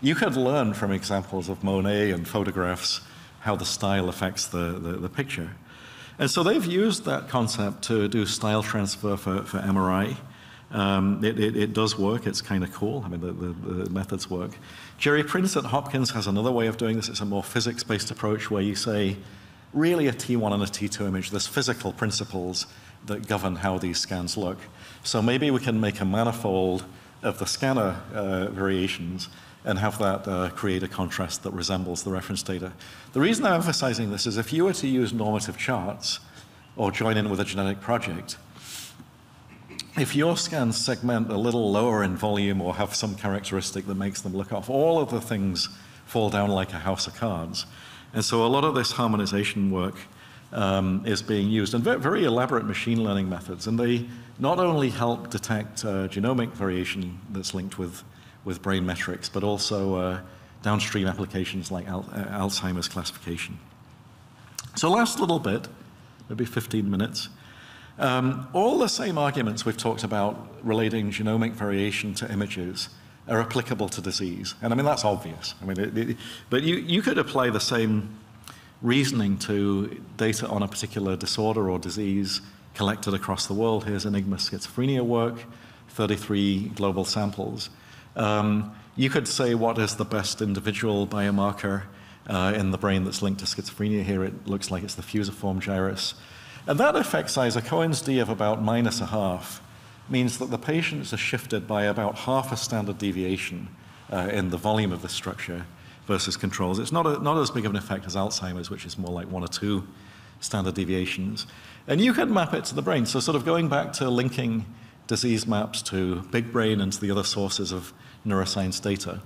you could learn from examples of Monet and photographs how the style affects the, the, the picture. And so they've used that concept to do style transfer for, for MRI. Um, it, it, it, does work. It's kind of cool. I mean, the, the, the, methods work. Jerry Prince at Hopkins has another way of doing this. It's a more physics-based approach where you say, really a T1 and a T2 image, there's physical principles that govern how these scans look. So maybe we can make a manifold of the scanner uh, variations and have that uh, create a contrast that resembles the reference data. The reason I'm emphasizing this is if you were to use normative charts or join in with a genetic project, if your scans segment a little lower in volume or have some characteristic that makes them look off, all of the things fall down like a house of cards. And so a lot of this harmonization work um, is being used, and very, very, elaborate machine learning methods. And they not only help detect uh, genomic variation that's linked with with brain metrics, but also uh, downstream applications like al uh, Alzheimer's classification. So last little bit, maybe 15 minutes. Um, all the same arguments we've talked about relating genomic variation to images are applicable to disease. And I mean, that's obvious. I mean, it, it, but you, you could apply the same reasoning to data on a particular disorder or disease collected across the world. Here's Enigma schizophrenia work, 33 global samples. Um, you could say what is the best individual biomarker uh, in the brain that's linked to schizophrenia. Here it looks like it's the fusiform gyrus. And that effect size, a Cohen's d of about minus a half, means that the patients are shifted by about half a standard deviation uh, in the volume of the structure versus controls. It's not, a, not as big of an effect as Alzheimer's, which is more like one or two standard deviations. And you could map it to the brain. So, sort of going back to linking disease maps to big brain and to the other sources of neuroscience data,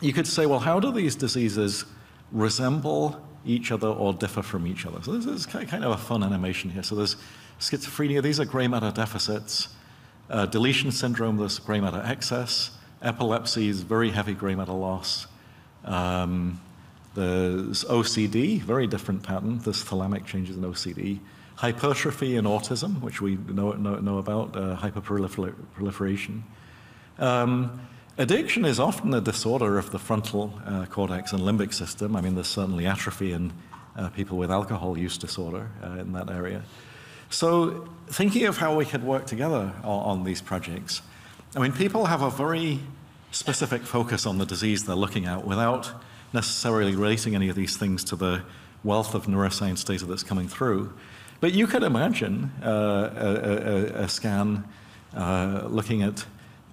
you could say, well, how do these diseases resemble each other or differ from each other? So, this is kind of a fun animation here. So, there's schizophrenia, these are gray matter deficits. Uh, deletion syndrome, there's gray matter excess. Epilepsy is very heavy gray matter loss. Um, there's OCD, very different pattern. There's thalamic changes in OCD. Hypertrophy in autism, which we know, know, know about, uh, hyperproliferation. Um, addiction is often a disorder of the frontal uh, cortex and limbic system. I mean, there's certainly atrophy in uh, people with alcohol use disorder uh, in that area. So, thinking of how we could work together on, on these projects, I mean, people have a very specific focus on the disease they're looking at without necessarily relating any of these things to the wealth of neuroscience data that's coming through. But you could imagine uh, a, a, a, scan uh, looking at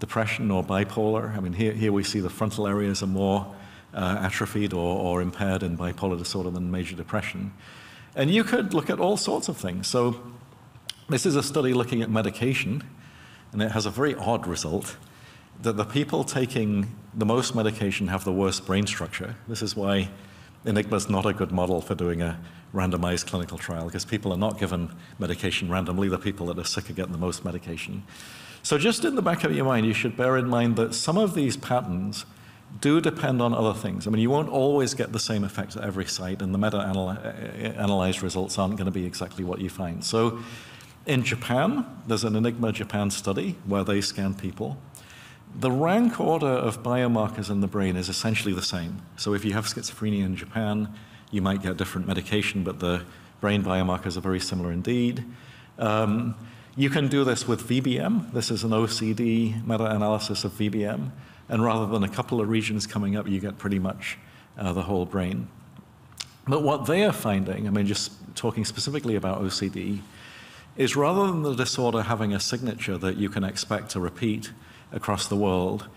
depression or bipolar. I mean, here, here we see the frontal areas are more uh, atrophied or, or impaired in bipolar disorder than major depression. And you could look at all sorts of things. So, this is a study looking at medication, and it has a very odd result that the people taking the most medication have the worst brain structure. This is why Enigma is not a good model for doing a randomized clinical trial because people are not given medication randomly. The people that are sick are getting the most medication. So, just in the back of your mind, you should bear in mind that some of these patterns do depend on other things. I mean, you won't always get the same effect at every site, and the meta analyzed results aren't going to be exactly what you find. So, in Japan, there's an Enigma Japan study where they scan people. The rank order of biomarkers in the brain is essentially the same. So if you have schizophrenia in Japan, you might get different medication, but the brain biomarkers are very similar indeed. Um, you can do this with VBM. This is an OCD meta-analysis of VBM. And rather than a couple of regions coming up, you get pretty much uh, the whole brain. But what they are finding, I mean, just talking specifically about OCD, is rather than the disorder having a signature that you can expect to repeat across the world,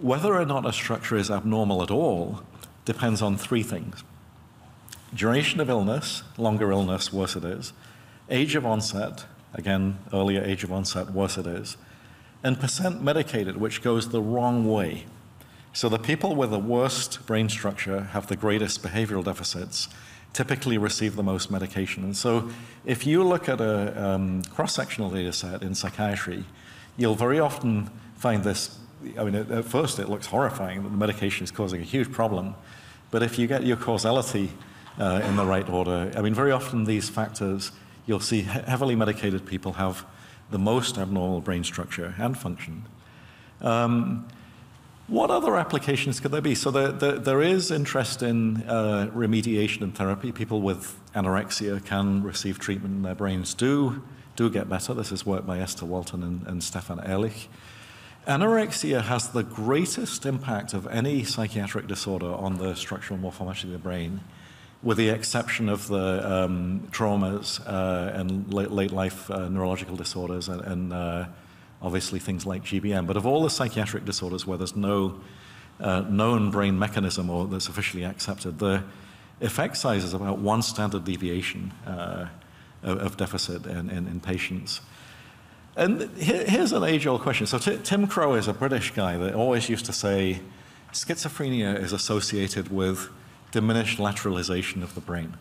whether or not a structure is abnormal at all depends on three things duration of illness, longer illness, worse it is, age of onset, again, earlier age of onset, worse it is, and percent medicated, which goes the wrong way. So the people with the worst brain structure have the greatest behavioral deficits, typically receive the most medication. And so if you look at a um, cross-sectional data set in psychiatry, you'll very often find this, I mean, at, first it looks horrifying that the medication is causing a huge problem. But if you get your causality uh, in the right order, I mean, very often these factors, you'll see heavily medicated people have the most abnormal brain structure and function. Um, what other applications could there be? So there, there, there is interest in uh, remediation and therapy. People with anorexia can receive treatment and their brains do, do get better. This is work by Esther Walton and, and Stefan Ehrlich. Anorexia has the greatest impact of any psychiatric disorder on the structural morphology of the brain, with the exception of the um, traumas uh, and late, late life uh, neurological disorders and, and uh, obviously things like GBM. But of all the psychiatric disorders where there's no uh, known brain mechanism or that's officially accepted, the effect size is about one standard deviation uh, of, of, deficit in, in, in patients. And here's an age old question. So, Tim Crow is a British guy that always used to say schizophrenia is associated with diminished lateralization of the brain.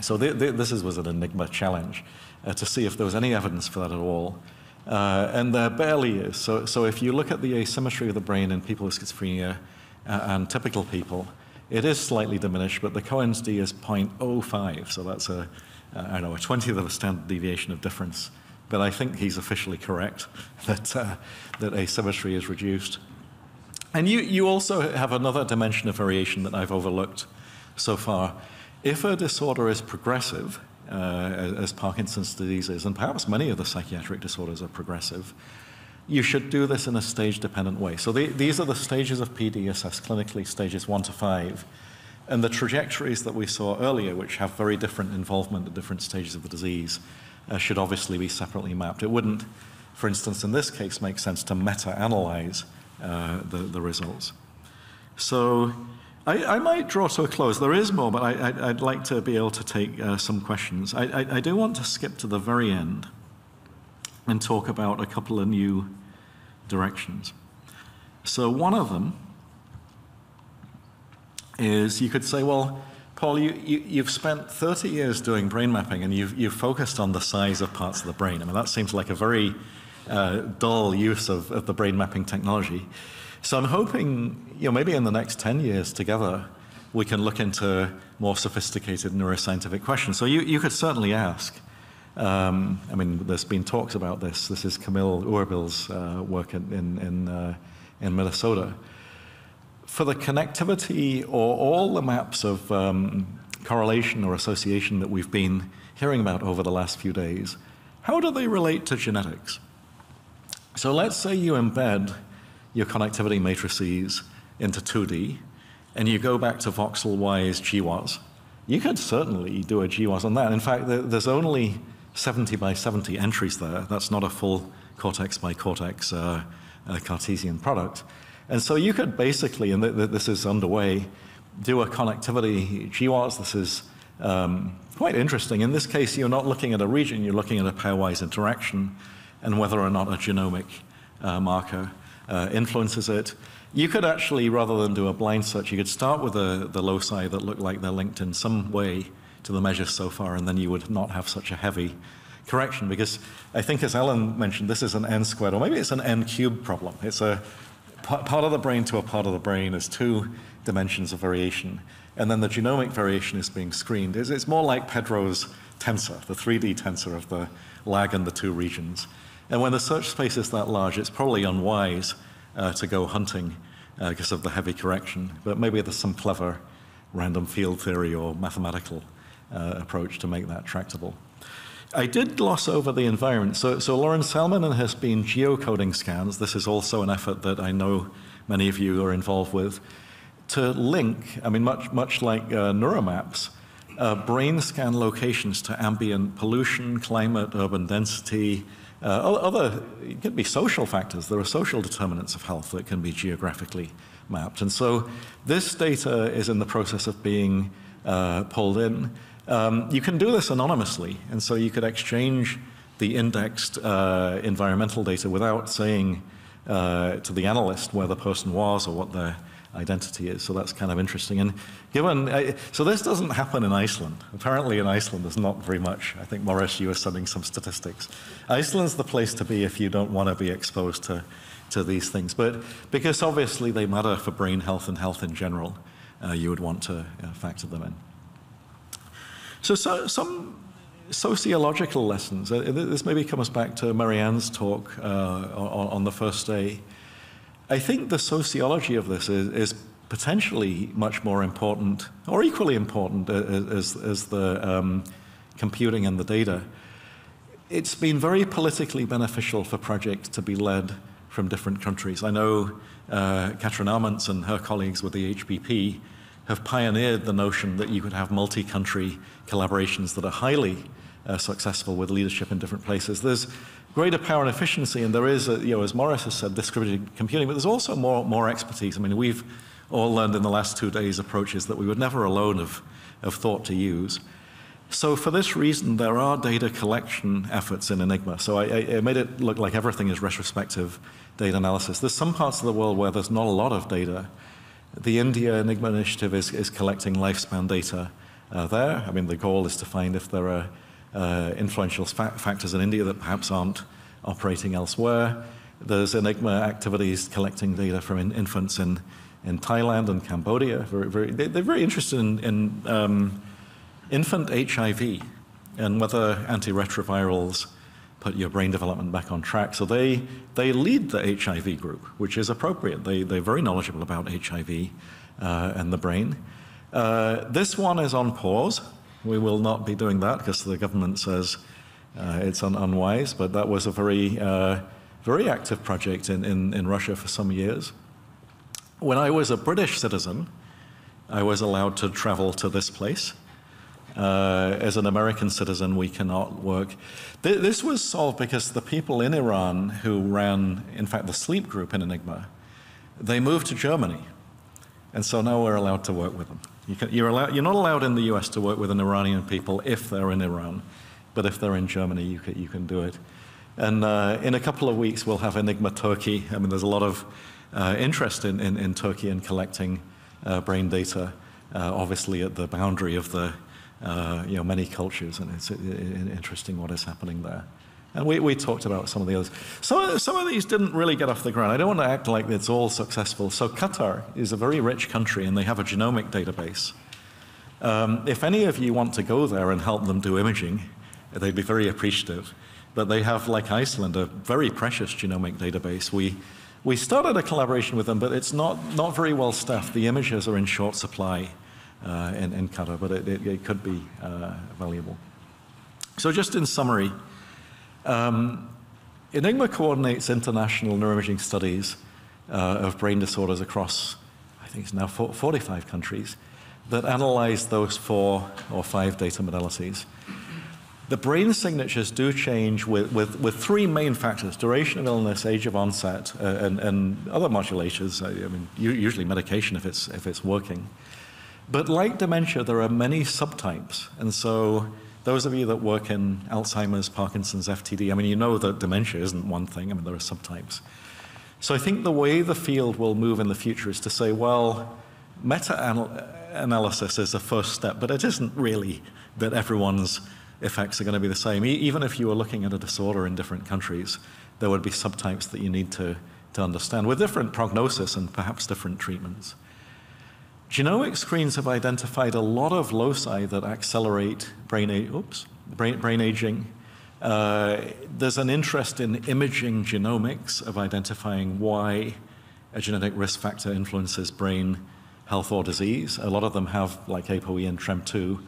So, this was an enigma challenge uh, to see if there was any evidence for that at all. Uh, and there barely is. So, so if you look at the asymmetry of the brain in people with schizophrenia uh, and typical people, it is slightly diminished, but the Cohen's d is 0.05, so that's a, uh, I don't know, a 20th of a standard deviation of difference. But I think he's officially correct that, uh, that asymmetry is reduced. And you, you also have another dimension of variation that I've overlooked so far. If a disorder is progressive, uh, as Parkinson's disease is, and perhaps many of the psychiatric disorders are progressive, you should do this in a stage-dependent way. So the, these are the stages of PD assessed clinically, stages one to five, and the trajectories that we saw earlier, which have very different involvement at different stages of the disease, uh, should obviously be separately mapped. It wouldn't, for instance, in this case, make sense to meta-analyze uh, the, the results. So I, I, might draw to a close. There is more, but I, would like to be able to take uh, some questions. I, I, do want to skip to the very end and talk about a couple of new directions. So, one of them is you could say, well, Paul, you, you, have spent 30 years doing brain mapping and you've, you've focused on the size of parts of the brain. I mean, that seems like a very uh, dull use of, of the brain mapping technology. So I'm hoping, you know, maybe in the next 10 years together, we can look into more sophisticated neuroscientific questions. So you, you could certainly ask. Um, I mean, there's been talks about this. This is Kamil Ugurbil's uh, work in, in, in, uh, in, Minnesota. For the connectivity or all the maps of um, correlation or association that we've been hearing about over the last few days, how do they relate to genetics? So let's say you embed your connectivity matrices into 2D, and you go back to voxel-wise GWAS, you could certainly do a GWAS on that. In fact, there's only 70 by 70 entries there. That's not a full cortex by cortex uh, uh, Cartesian product. And so you could basically, and th th this is underway, do a connectivity GWAS. This is um, quite interesting. In this case, you're not looking at a region, you're looking at a pairwise interaction and whether or not a genomic uh, marker uh, influences it. You could actually, rather than do a blind search, you could start with the, the loci that look like they're linked in some way to the measures so far, and then you would not have such a heavy correction. Because I think, as Ellen mentioned, this is an n squared, or maybe it's an n cubed problem. It's a part of the brain to a part of the brain is two dimensions of variation, and then the genomic variation is being screened. It's, it's more like Pedro's tensor, the 3D tensor of the lag in the two regions. And when the search space is that large, it's probably unwise uh, to go hunting uh, because of the heavy correction. But maybe there's some clever random field theory or mathematical uh, approach to make that tractable. I did gloss over the environment. So, so Lauren Salminen has been geocoding scans. This is also an effort that I know many of you are involved with to link, I mean, much, much like uh, neuromaps, uh, brain scan locations to ambient pollution, climate, urban density, uh, other, it could be social factors. There are social determinants of health that can be geographically mapped. And so this data is in the process of being uh, pulled in. Um, you can do this anonymously, and so you could exchange the indexed uh, environmental data without saying uh, to the analyst where the person was or what their identity is. So that's kind of interesting. And given, uh, so this doesn't happen in Iceland. Apparently in Iceland there's not very much. I think Morris, you were sending some statistics. Iceland's the place to be if you don't want to be exposed to, to these things. But because obviously they matter for brain health and health in general, uh, you would want to uh, factor them in. So, so some sociological lessons. Uh, this maybe comes back to Marianne's talk uh, on, on the first day. I think the sociology of this is, is potentially much more important, or equally important, as, as the um, computing and the data. It's been very politically beneficial for projects to be led from different countries. I know uh, Katrin Amunts and her colleagues with the HBP have pioneered the notion that you could have multi-country collaborations that are highly uh, successful with leadership in different places. There's greater power and efficiency, and there is, a, you know, as Morris has said, distributed computing, but there's also more, more expertise. I mean, we've all learned in the last two days approaches that we would never alone have, have thought to use. So for this reason, there are data collection efforts in Enigma. So I, I, made it look like everything is retrospective data analysis. There's some parts of the world where there's not a lot of data. The India Enigma initiative is, is collecting lifespan data uh, there. I mean, the goal is to find if there are uh, influential fa factors in India that perhaps aren't operating elsewhere. There's Enigma activities collecting data from in infants in, in Thailand and Cambodia. Very, very, they, are very interested in, in um, infant HIV and whether antiretrovirals put your brain development back on track. So they, they lead the HIV group, which is appropriate. They, they're very knowledgeable about HIV uh, and the brain. Uh, this one is on pause. We will not be doing that because the government says uh, it's un unwise, but that was a very, uh, very active project in, in, in Russia for some years. When I was a British citizen, I was allowed to travel to this place. Uh, as an American citizen, we cannot work. Th this was solved because the people in Iran who ran, in fact, the sleep group in Enigma, they moved to Germany And so now we're allowed to work with them. You can, you're, allowed, you're not allowed in the US to work with an Iranian people if they're in Iran, but if they're in Germany, you can, you can do it. And uh, in a couple of weeks, we'll have Enigma Turkey. I mean, there's a lot of uh, interest in, in, in, Turkey in collecting uh, brain data, uh, obviously at the boundary of the uh, you know, many cultures, and it's interesting what is happening there. And we, we talked about some of the others. Some, some of these didn't really get off the ground. I don't want to act like it's all successful. So Qatar is a very rich country, and they have a genomic database. Um, if any of you want to go there and help them do imaging, they'd be very appreciative. But they have, like Iceland, a very precious genomic database. We, we started a collaboration with them, but it's not, not very well staffed. The images are in short supply uh, in, in Qatar, but it, it, it could be uh, valuable. So just in summary, um, Enigma coordinates international neuroimaging studies uh, of brain disorders across, I think it's now 45 countries, that analyze those four or five data modalities. The brain signatures do change with, with, with three main factors duration of illness, age of onset, uh, and, and other modulators. I mean, usually medication if it's, if it's working. But like dementia, there are many subtypes. And so those of you that work in Alzheimer's, Parkinson's, FTD, I mean, you know that dementia isn't one thing. I mean, there are subtypes. So I think the way the field will move in the future is to say, well, meta-analysis is a first step, but it isn't really that everyone's effects are going to be the same. even if you were looking at a disorder in different countries, there would be subtypes that you need to, to understand with different prognosis and perhaps different treatments. Genomic screens have identified a lot of loci that accelerate brain, oops, brain, brain aging. Uh, there's an interest in imaging genomics of identifying why a genetic risk factor influences brain health or disease. A lot of them have, like ApoE and TREM2,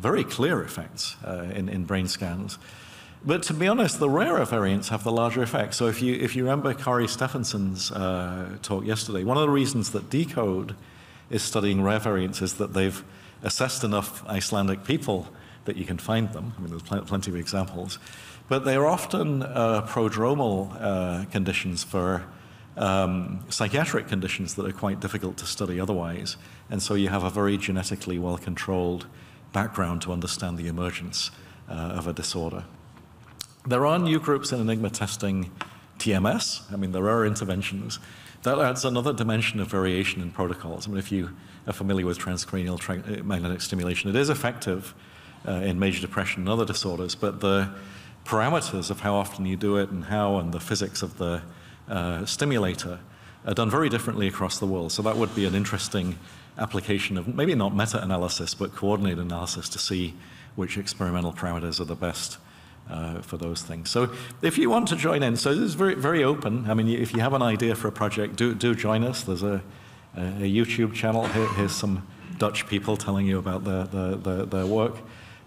very clear effects uh, in, in brain scans. But to be honest, the rarer variants have the larger effect. So if you, if you remember Kári Stefánsson's uh, talk yesterday, one of the reasons that DECODE is studying rare variants is that they've assessed enough Icelandic people that you can find them. I mean, there's pl plenty of examples. But they are often uh, prodromal uh, conditions for um, psychiatric conditions that are quite difficult to study otherwise. And so you have a very genetically well controlled background to understand the emergence uh, of a disorder. There are new groups in Enigma testing TMS. I mean, there are interventions. That adds another dimension of variation in protocols. I mean, if you are familiar with transcranial tra uh, magnetic stimulation, it is effective uh, in major depression and other disorders, but the parameters of how often you do it and how and the physics of the uh, stimulator are done very differently across the world. So that would be an interesting application of maybe not meta-analysis, but coordinated analysis to see which experimental parameters are the best uh, for those things. So if you want to join in, so this is very, very open. I mean, if you have an idea for a project, do, do join us. There's a, a YouTube channel. Here, here's some Dutch people telling you about their, their, their, their work.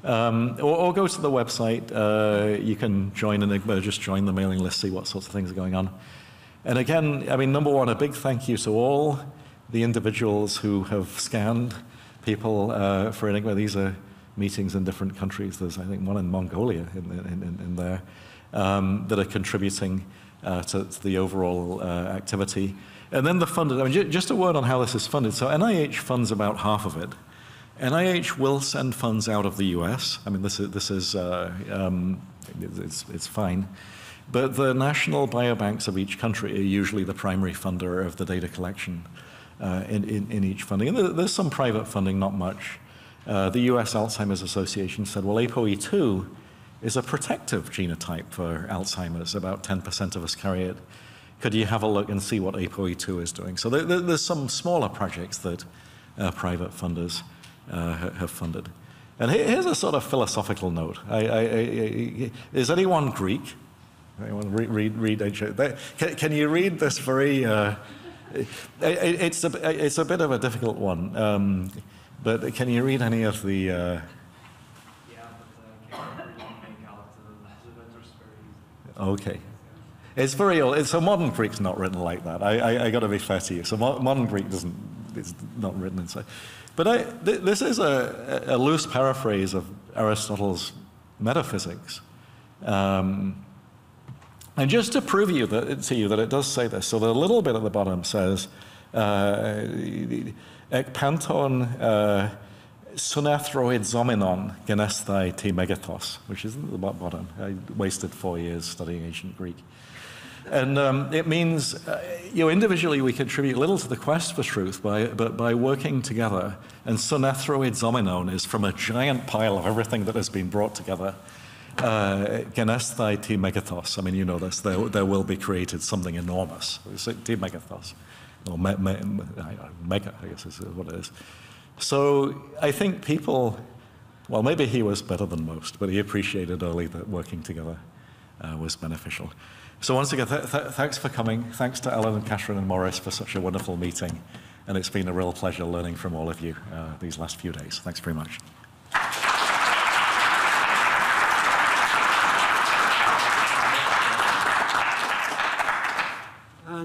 Um, or, or, go to the website. Uh, you can join Enigma, just join the mailing list, see what sorts of things are going on. And again, I mean, number one, a big thank you to all the individuals who have scanned people uh, for Enigma. These are meetings in different countries. There's, I think, one in Mongolia in, in, in there um, that are contributing uh, to, to, the overall uh, activity. And then the funded, I mean, just a word on how this is funded. So NIH funds about half of it. NIH will send funds out of the US. I mean, this is, this is uh, um, it's, it's fine. But the national biobanks of each country are usually the primary funder of the data collection uh, in, in, in, each funding. And there's some private funding, not much. Uh, the US Alzheimer's Association said, well, ApoE2 is a protective genotype for Alzheimer's. About 10% of us carry it. Could you have a look and see what ApoE2 is doing? So there, there's some smaller projects that uh, private funders uh, have funded. And here's a sort of philosophical note. I, I, I, is anyone Greek? Anyone read, read, read can, can, you read this very, uh, it, it's, a, it's a bit of a difficult one. Um, but can you read any of the? Uh... Okay. It's very old. So modern Greek's not written like that. I, I, I got to be fair to you. So modern Greek doesn't. It's not written in so. But I, th this is a, a, loose paraphrase of Aristotle's metaphysics. Um, and just to prove you that, to you that it does say this, so the little bit at the bottom says, Uh, ekpanton uh, zomenon genesthai te megathos, which is at the bottom. I wasted four years studying ancient Greek. And um, it means, uh, you know, individually we contribute little to the quest for truth, by, but by working together. And sunethroid zomenon is from a giant pile of everything that has been brought together. Uh, Genesthai T megathos. I mean, you know this. There, there will be created something enormous. T megathos, or me, me, mega, I guess is what it is. So I think people, well, maybe he was better than most, but he appreciated early that working together uh, was beneficial. So once again, th th thanks for coming. Thanks to Ellen and Catherine and Morris for such a wonderful meeting. And it's been a real pleasure learning from all of you uh, these last few days. Thanks very much.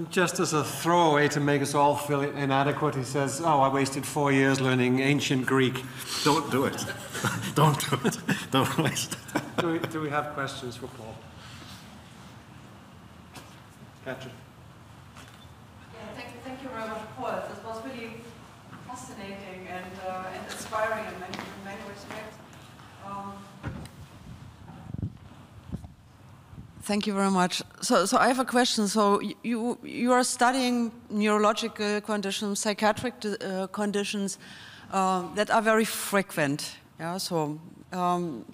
And just as a throwaway to make us all feel inadequate, he says, Oh, I wasted four years learning ancient Greek. Don't do it. Don't do it. Don't waste do, we, do we have questions for Paul? Patrick. Yeah, thank, thank you very much, Paul. This was really fascinating and, uh, and inspiring in many, in many respects. Um, Thank you very much. So, so I have a question. So you you are studying neurological conditions, psychiatric uh, conditions uh, that are very frequent. Yeah. So um,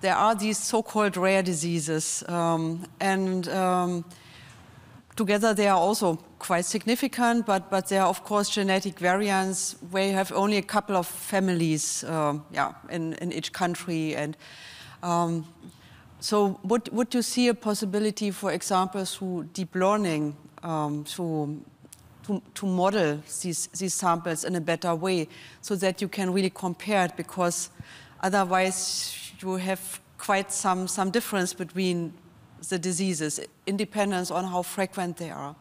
there are these so-called rare diseases, um, and um, Together they are also quite significant, but, but there are of course genetic variants where you have only a couple of families uh, yeah, in, in each country. And um, so would, would you see a possibility, for example, through deep learning um, to, to, to model these, these samples in a better way so that you can really compare it because otherwise you have quite some, some difference between the diseases, independence on how frequent they are.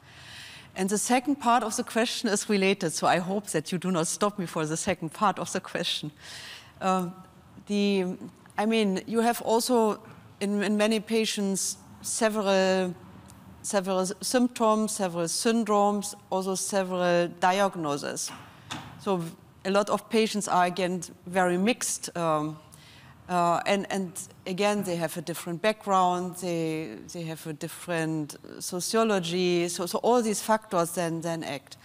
And the second part of the question is related, so I hope that you do not stop me for the second part of the question. Uh, the, I mean, you have also in, in many patients several, several symptoms, several syndromes, also several diagnoses. So a lot of patients are again very mixed. Um, uh, and, and again, they have a different background, they, they have a different sociology, so, so all these factors then, then act.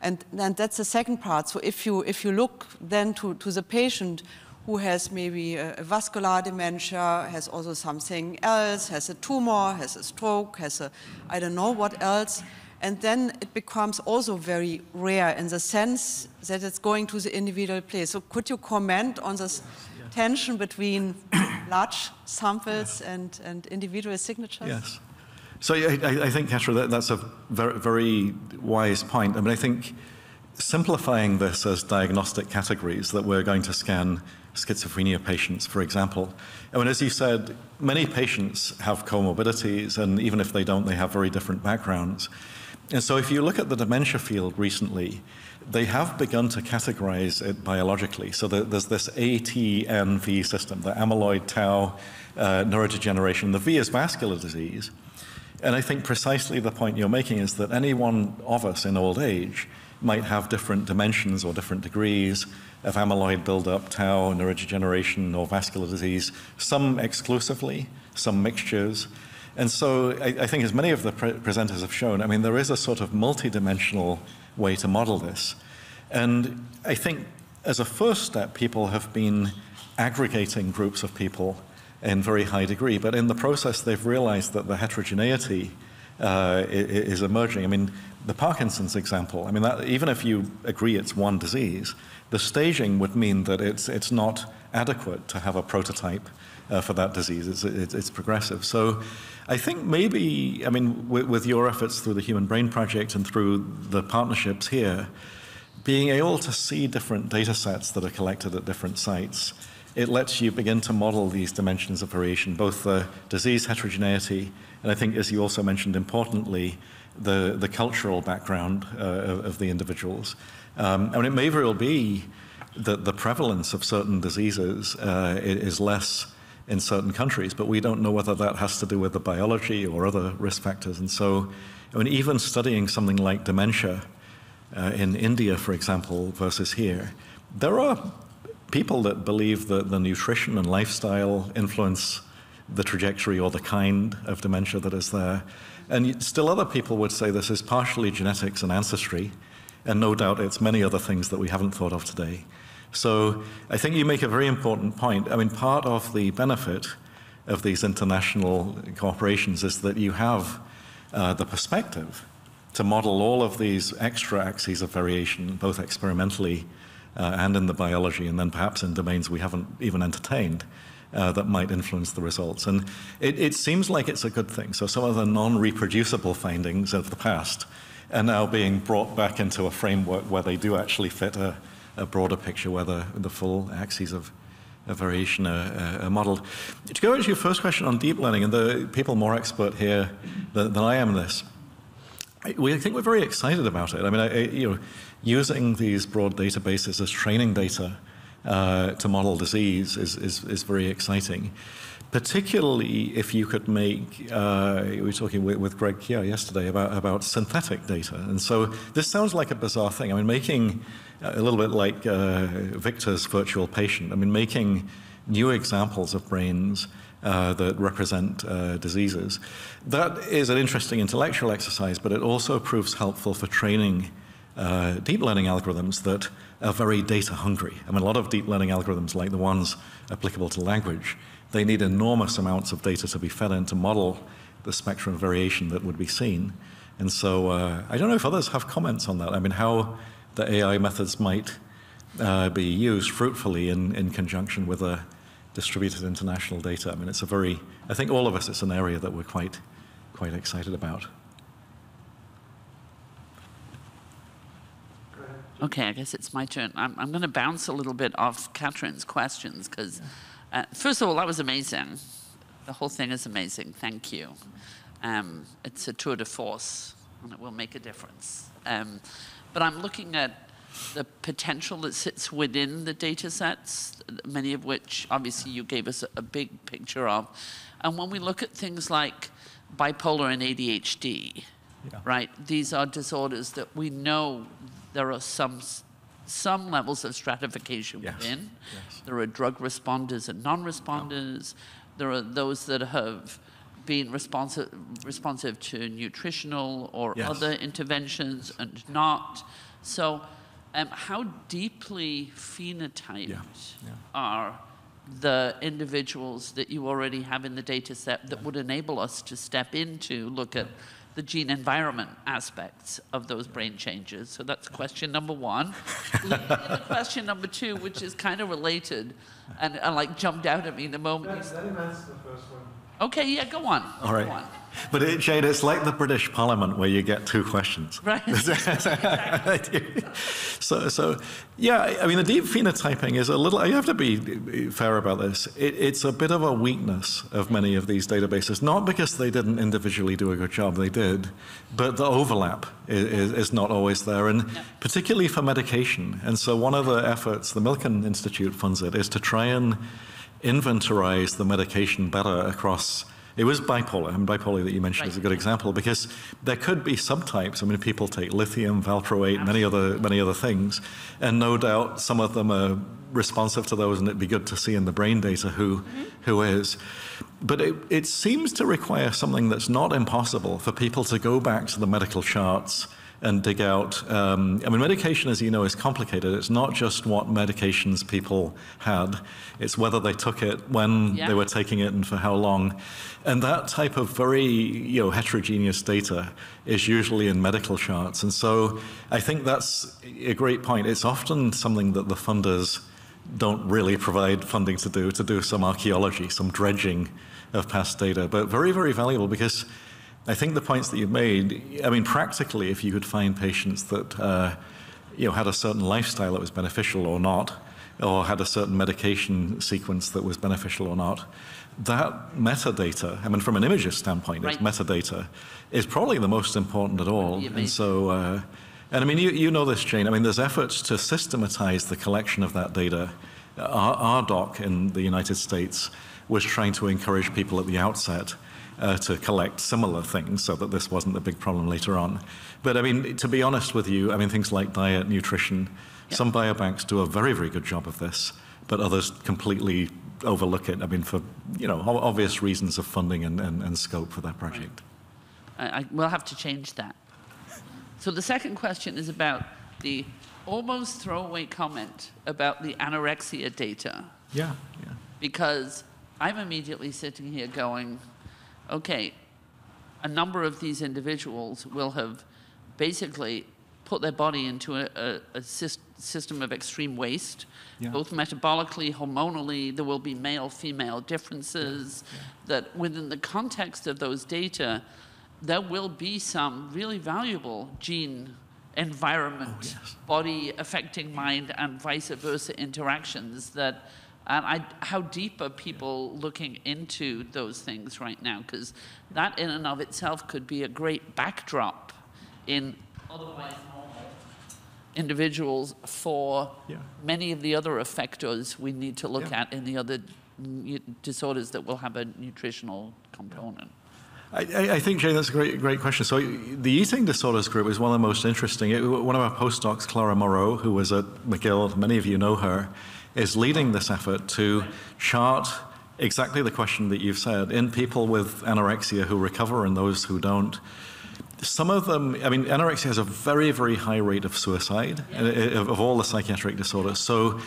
And then that's the second part. So if you, if you look then to, to the patient who has maybe a, a vascular dementia, has also something else, has a tumor, has a stroke, has a I don't know what else, and then it becomes also very rare in the sense that it's going to the individual place. So could you comment on this tension between large samples and, and individual signatures? Yes. So I, I think, Katra, that, that's a very, very wise point. I mean, I think simplifying this as diagnostic categories that we're going to scan schizophrenia patients, for example. I mean, as you said, many patients have comorbidities, and even if they don't, they have very different backgrounds. And so if you look at the dementia field recently, they have begun to categorize it biologically. So there's this ATNV system, the amyloid tau uh, neurodegeneration. The V is vascular disease. And I think precisely the point you're making is that any one of us in old age might have different dimensions or different degrees of amyloid buildup, tau, neurodegeneration, or vascular disease, some exclusively, some mixtures. And so I, I think, as many of the pre presenters have shown, I mean, there is a sort of multidimensional way to model this. And I think as a first step, people have been aggregating groups of people in very high degree, but in the process, they've realized that the heterogeneity uh, is emerging. I mean, the Parkinson's example, I mean, that, even if you agree it's one disease, the staging would mean that it's, it's not adequate to have a prototype uh, for that disease. It's, it's, it's, progressive. So I think maybe, I mean, with, with, your efforts through the Human Brain Project and through the partnerships here, being able to see different data sets that are collected at different sites, it lets you begin to model these dimensions of variation, both the disease heterogeneity, and I think, as you also mentioned importantly, the, the cultural background uh, of, of, the individuals. Um, mean, it may very well be that the prevalence of certain diseases uh, is less in certain countries, but we don't know whether that has to do with the biology or other risk factors. And so, I mean, even studying something like dementia, uh, in India, for example, versus here, there are people that believe that the nutrition and lifestyle influence the trajectory or the kind of dementia that is there. And still other people would say this is partially genetics and ancestry, and no doubt it's many other things that we haven't thought of today. So I think you make a very important point. I mean, part of the benefit of these international cooperations is that you have uh, the perspective to model all of these extra axes of variation, both experimentally uh, and in the biology, and then perhaps in domains we haven't even entertained. Uh, that might influence the results. And it, it, seems like it's a good thing. So some of the non reproducible findings of the past are now being brought back into a framework where they do actually fit a, a broader picture, where the, the full axes of, of variation are, are, modeled. To go into your first question on deep learning, and the people more expert here than, than I am in this, we think we're very excited about it. I mean, I, you know, using these broad databases as training data uh, to model disease is, is, is, very exciting. Particularly if you could make, uh, we were talking with, with Greg Kiar yesterday about, about synthetic data. And so this sounds like a bizarre thing. I mean, making a little bit like uh, Victor's virtual patient, I mean, making new examples of brains uh, that represent uh, diseases. That is an interesting intellectual exercise, but it also proves helpful for training uh, deep learning algorithms that are very data hungry. I mean, a lot of deep learning algorithms, like the ones applicable to language, they need enormous amounts of data to be fed in to model the spectrum of variation that would be seen. And so uh, I don't know if others have comments on that. I mean, how the AI methods might uh, be used fruitfully in, in conjunction with a distributed international data. I mean, it's a very, I think all of us, it's an area that we're quite, quite excited about. Okay, I guess it's my turn. I'm, I'm going to bounce a little bit off Catherine's questions because, uh, first of all, that was amazing. The whole thing is amazing. Thank you. Um, it's a tour de force, and it will make a difference. Um, but I'm looking at the potential that sits within the data sets, many of which obviously you gave us a big picture of. And when we look at things like bipolar and ADHD, yeah. right, these are disorders that we know there are some some levels of stratification yes. within. Yes. There are drug responders and non-responders. There are those that have been responsive, responsive to nutritional or yes. other interventions and not. So um, how deeply phenotyped yeah. Yeah. are the individuals that you already have in the data set that would enable us to step into look at the gene environment aspects of those brain changes. So that's question number one. question number two, which is kind of related and, and like jumped out at me in the moment. The first one. Okay, yeah, go on. All right. Go on. But it, Jade, it's like the British Parliament where you get two questions. Right. so, so, yeah, I mean, the deep phenotyping is a little, you have to be fair about this. It, it's a bit of a weakness of many of these databases, not because they didn't individually do a good job, they did, but the overlap is, is not always there, and yeah. particularly for medication. And so, one of the efforts, the Milken Institute funds it, is to try and inventorize the medication better across it was bipolar, and bipolar that you mentioned right. is a good example because there could be subtypes. I mean, people take lithium, valproate, many other many other things, and no doubt some of them are responsive to those, and it'd be good to see in the brain data who mm-hmm. who is. But it, it seems to require something that's not impossible for people to go back to the medical charts and dig out. Um, I mean, medication, as you know, is complicated. It's not just what medications people had, it's whether they took it, when yeah. they were taking it, and for how long. And that type of very you know, heterogeneous data is usually in medical charts. And so I think that's a great point. It's often something that the funders don't really provide funding to do, to do some archaeology, some dredging of past data, but very, very valuable because I think the points that you've made, I mean, practically, if you could find patients that uh, you know, had a certain lifestyle that was beneficial or not, or had a certain medication sequence that was beneficial or not, that metadata, I mean, from an imager standpoint, right. metadata, is probably the most important at all. And so, uh, and I mean, you, you know this, Jane. I mean, there's efforts to systematize the collection of that data. Our, doc in the United States was trying to encourage people at the outset uh, to collect similar things so that this wasn't a big problem later on. But I mean, to be honest with you, I mean, things like diet, nutrition, some biobanks do a very, very good job of this, but others completely overlook it. I mean, for you know obvious reasons of funding and, and, and scope for that project. I, I will have to change that. So the second question is about the almost throwaway comment about the anorexia data. Yeah, yeah. because I'm immediately sitting here going, okay, a number of these individuals will have basically put their body into a, a, a sys- system of extreme waste, Yeah. both metabolically, hormonally. There will be male female differences. That within the context of those data, there will be some really valuable gene environment, oh, body affecting mind, and vice versa interactions that. And I, how deep are people looking into those things right now? Because that in and of itself could be a great backdrop in otherwise normal individuals for Yeah. many of the other effectors we need to look Yeah. at in the other disorders that will have a nutritional component. I, I- I think, Jay, that's a great, great question. So, the eating disorders group is one of the most interesting. It- one of our postdocs, Clara Moreau, who was at McGill, many of you know her, is leading this effort to chart exactly the question that you've said in people with anorexia who recover and those who don't. Some of them, I mean, anorexia has a very, very high rate of suicide uh, of, of all the psychiatric disorders. So,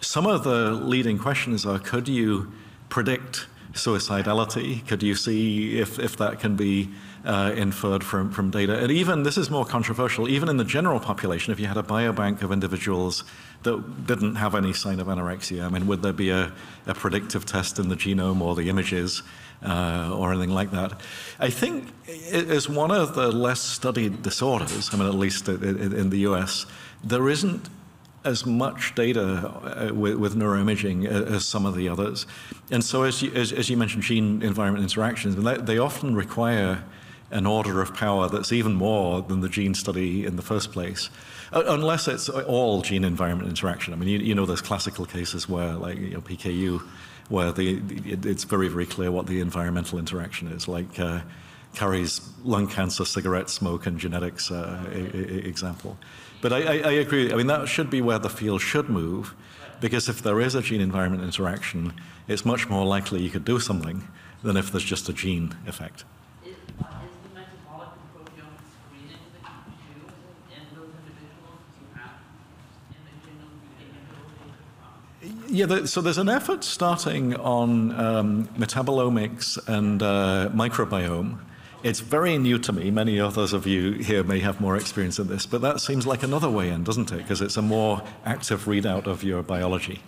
some of the leading questions are could you predict suicidality? Could you see if, if that can be uh, inferred from, from data? And even, this is more controversial, even in the general population, if you had a biobank of individuals that didn't have any sign of anorexia, I mean, would there be a, a predictive test in the genome or the images? Uh, or anything like that. I think it is one of the less studied disorders, I mean, at least in, the US, there isn't as much data uh, with, with neuroimaging a- as some of the others. And so, as you, as, as you mentioned, gene environment interactions, they, they often require an order of power that's even more than the gene study in the first place. Uh, unless it's all gene environment interaction. I mean, you, you know, there's classical cases where, like you know, PKU, where the, it, it's very, very clear what the environmental interaction is, like uh, Carrie's lung cancer, cigarette smoke, and genetics uh, e- e- example. But I, I, I agree. I mean, that should be where the field should move, because if there is a gene environment interaction, it's much more likely you could do something than if there's just a gene effect. Is, is the metabolic and proteomic screening that you do in those individuals you have imaging of the Yeah, the, so there's an effort starting on um, metabolomics and uh, microbiome. It's very new to me. Many others of you here may have more experience in this, but that seems like another way in, doesn't it? Because it's a more active readout of your biology.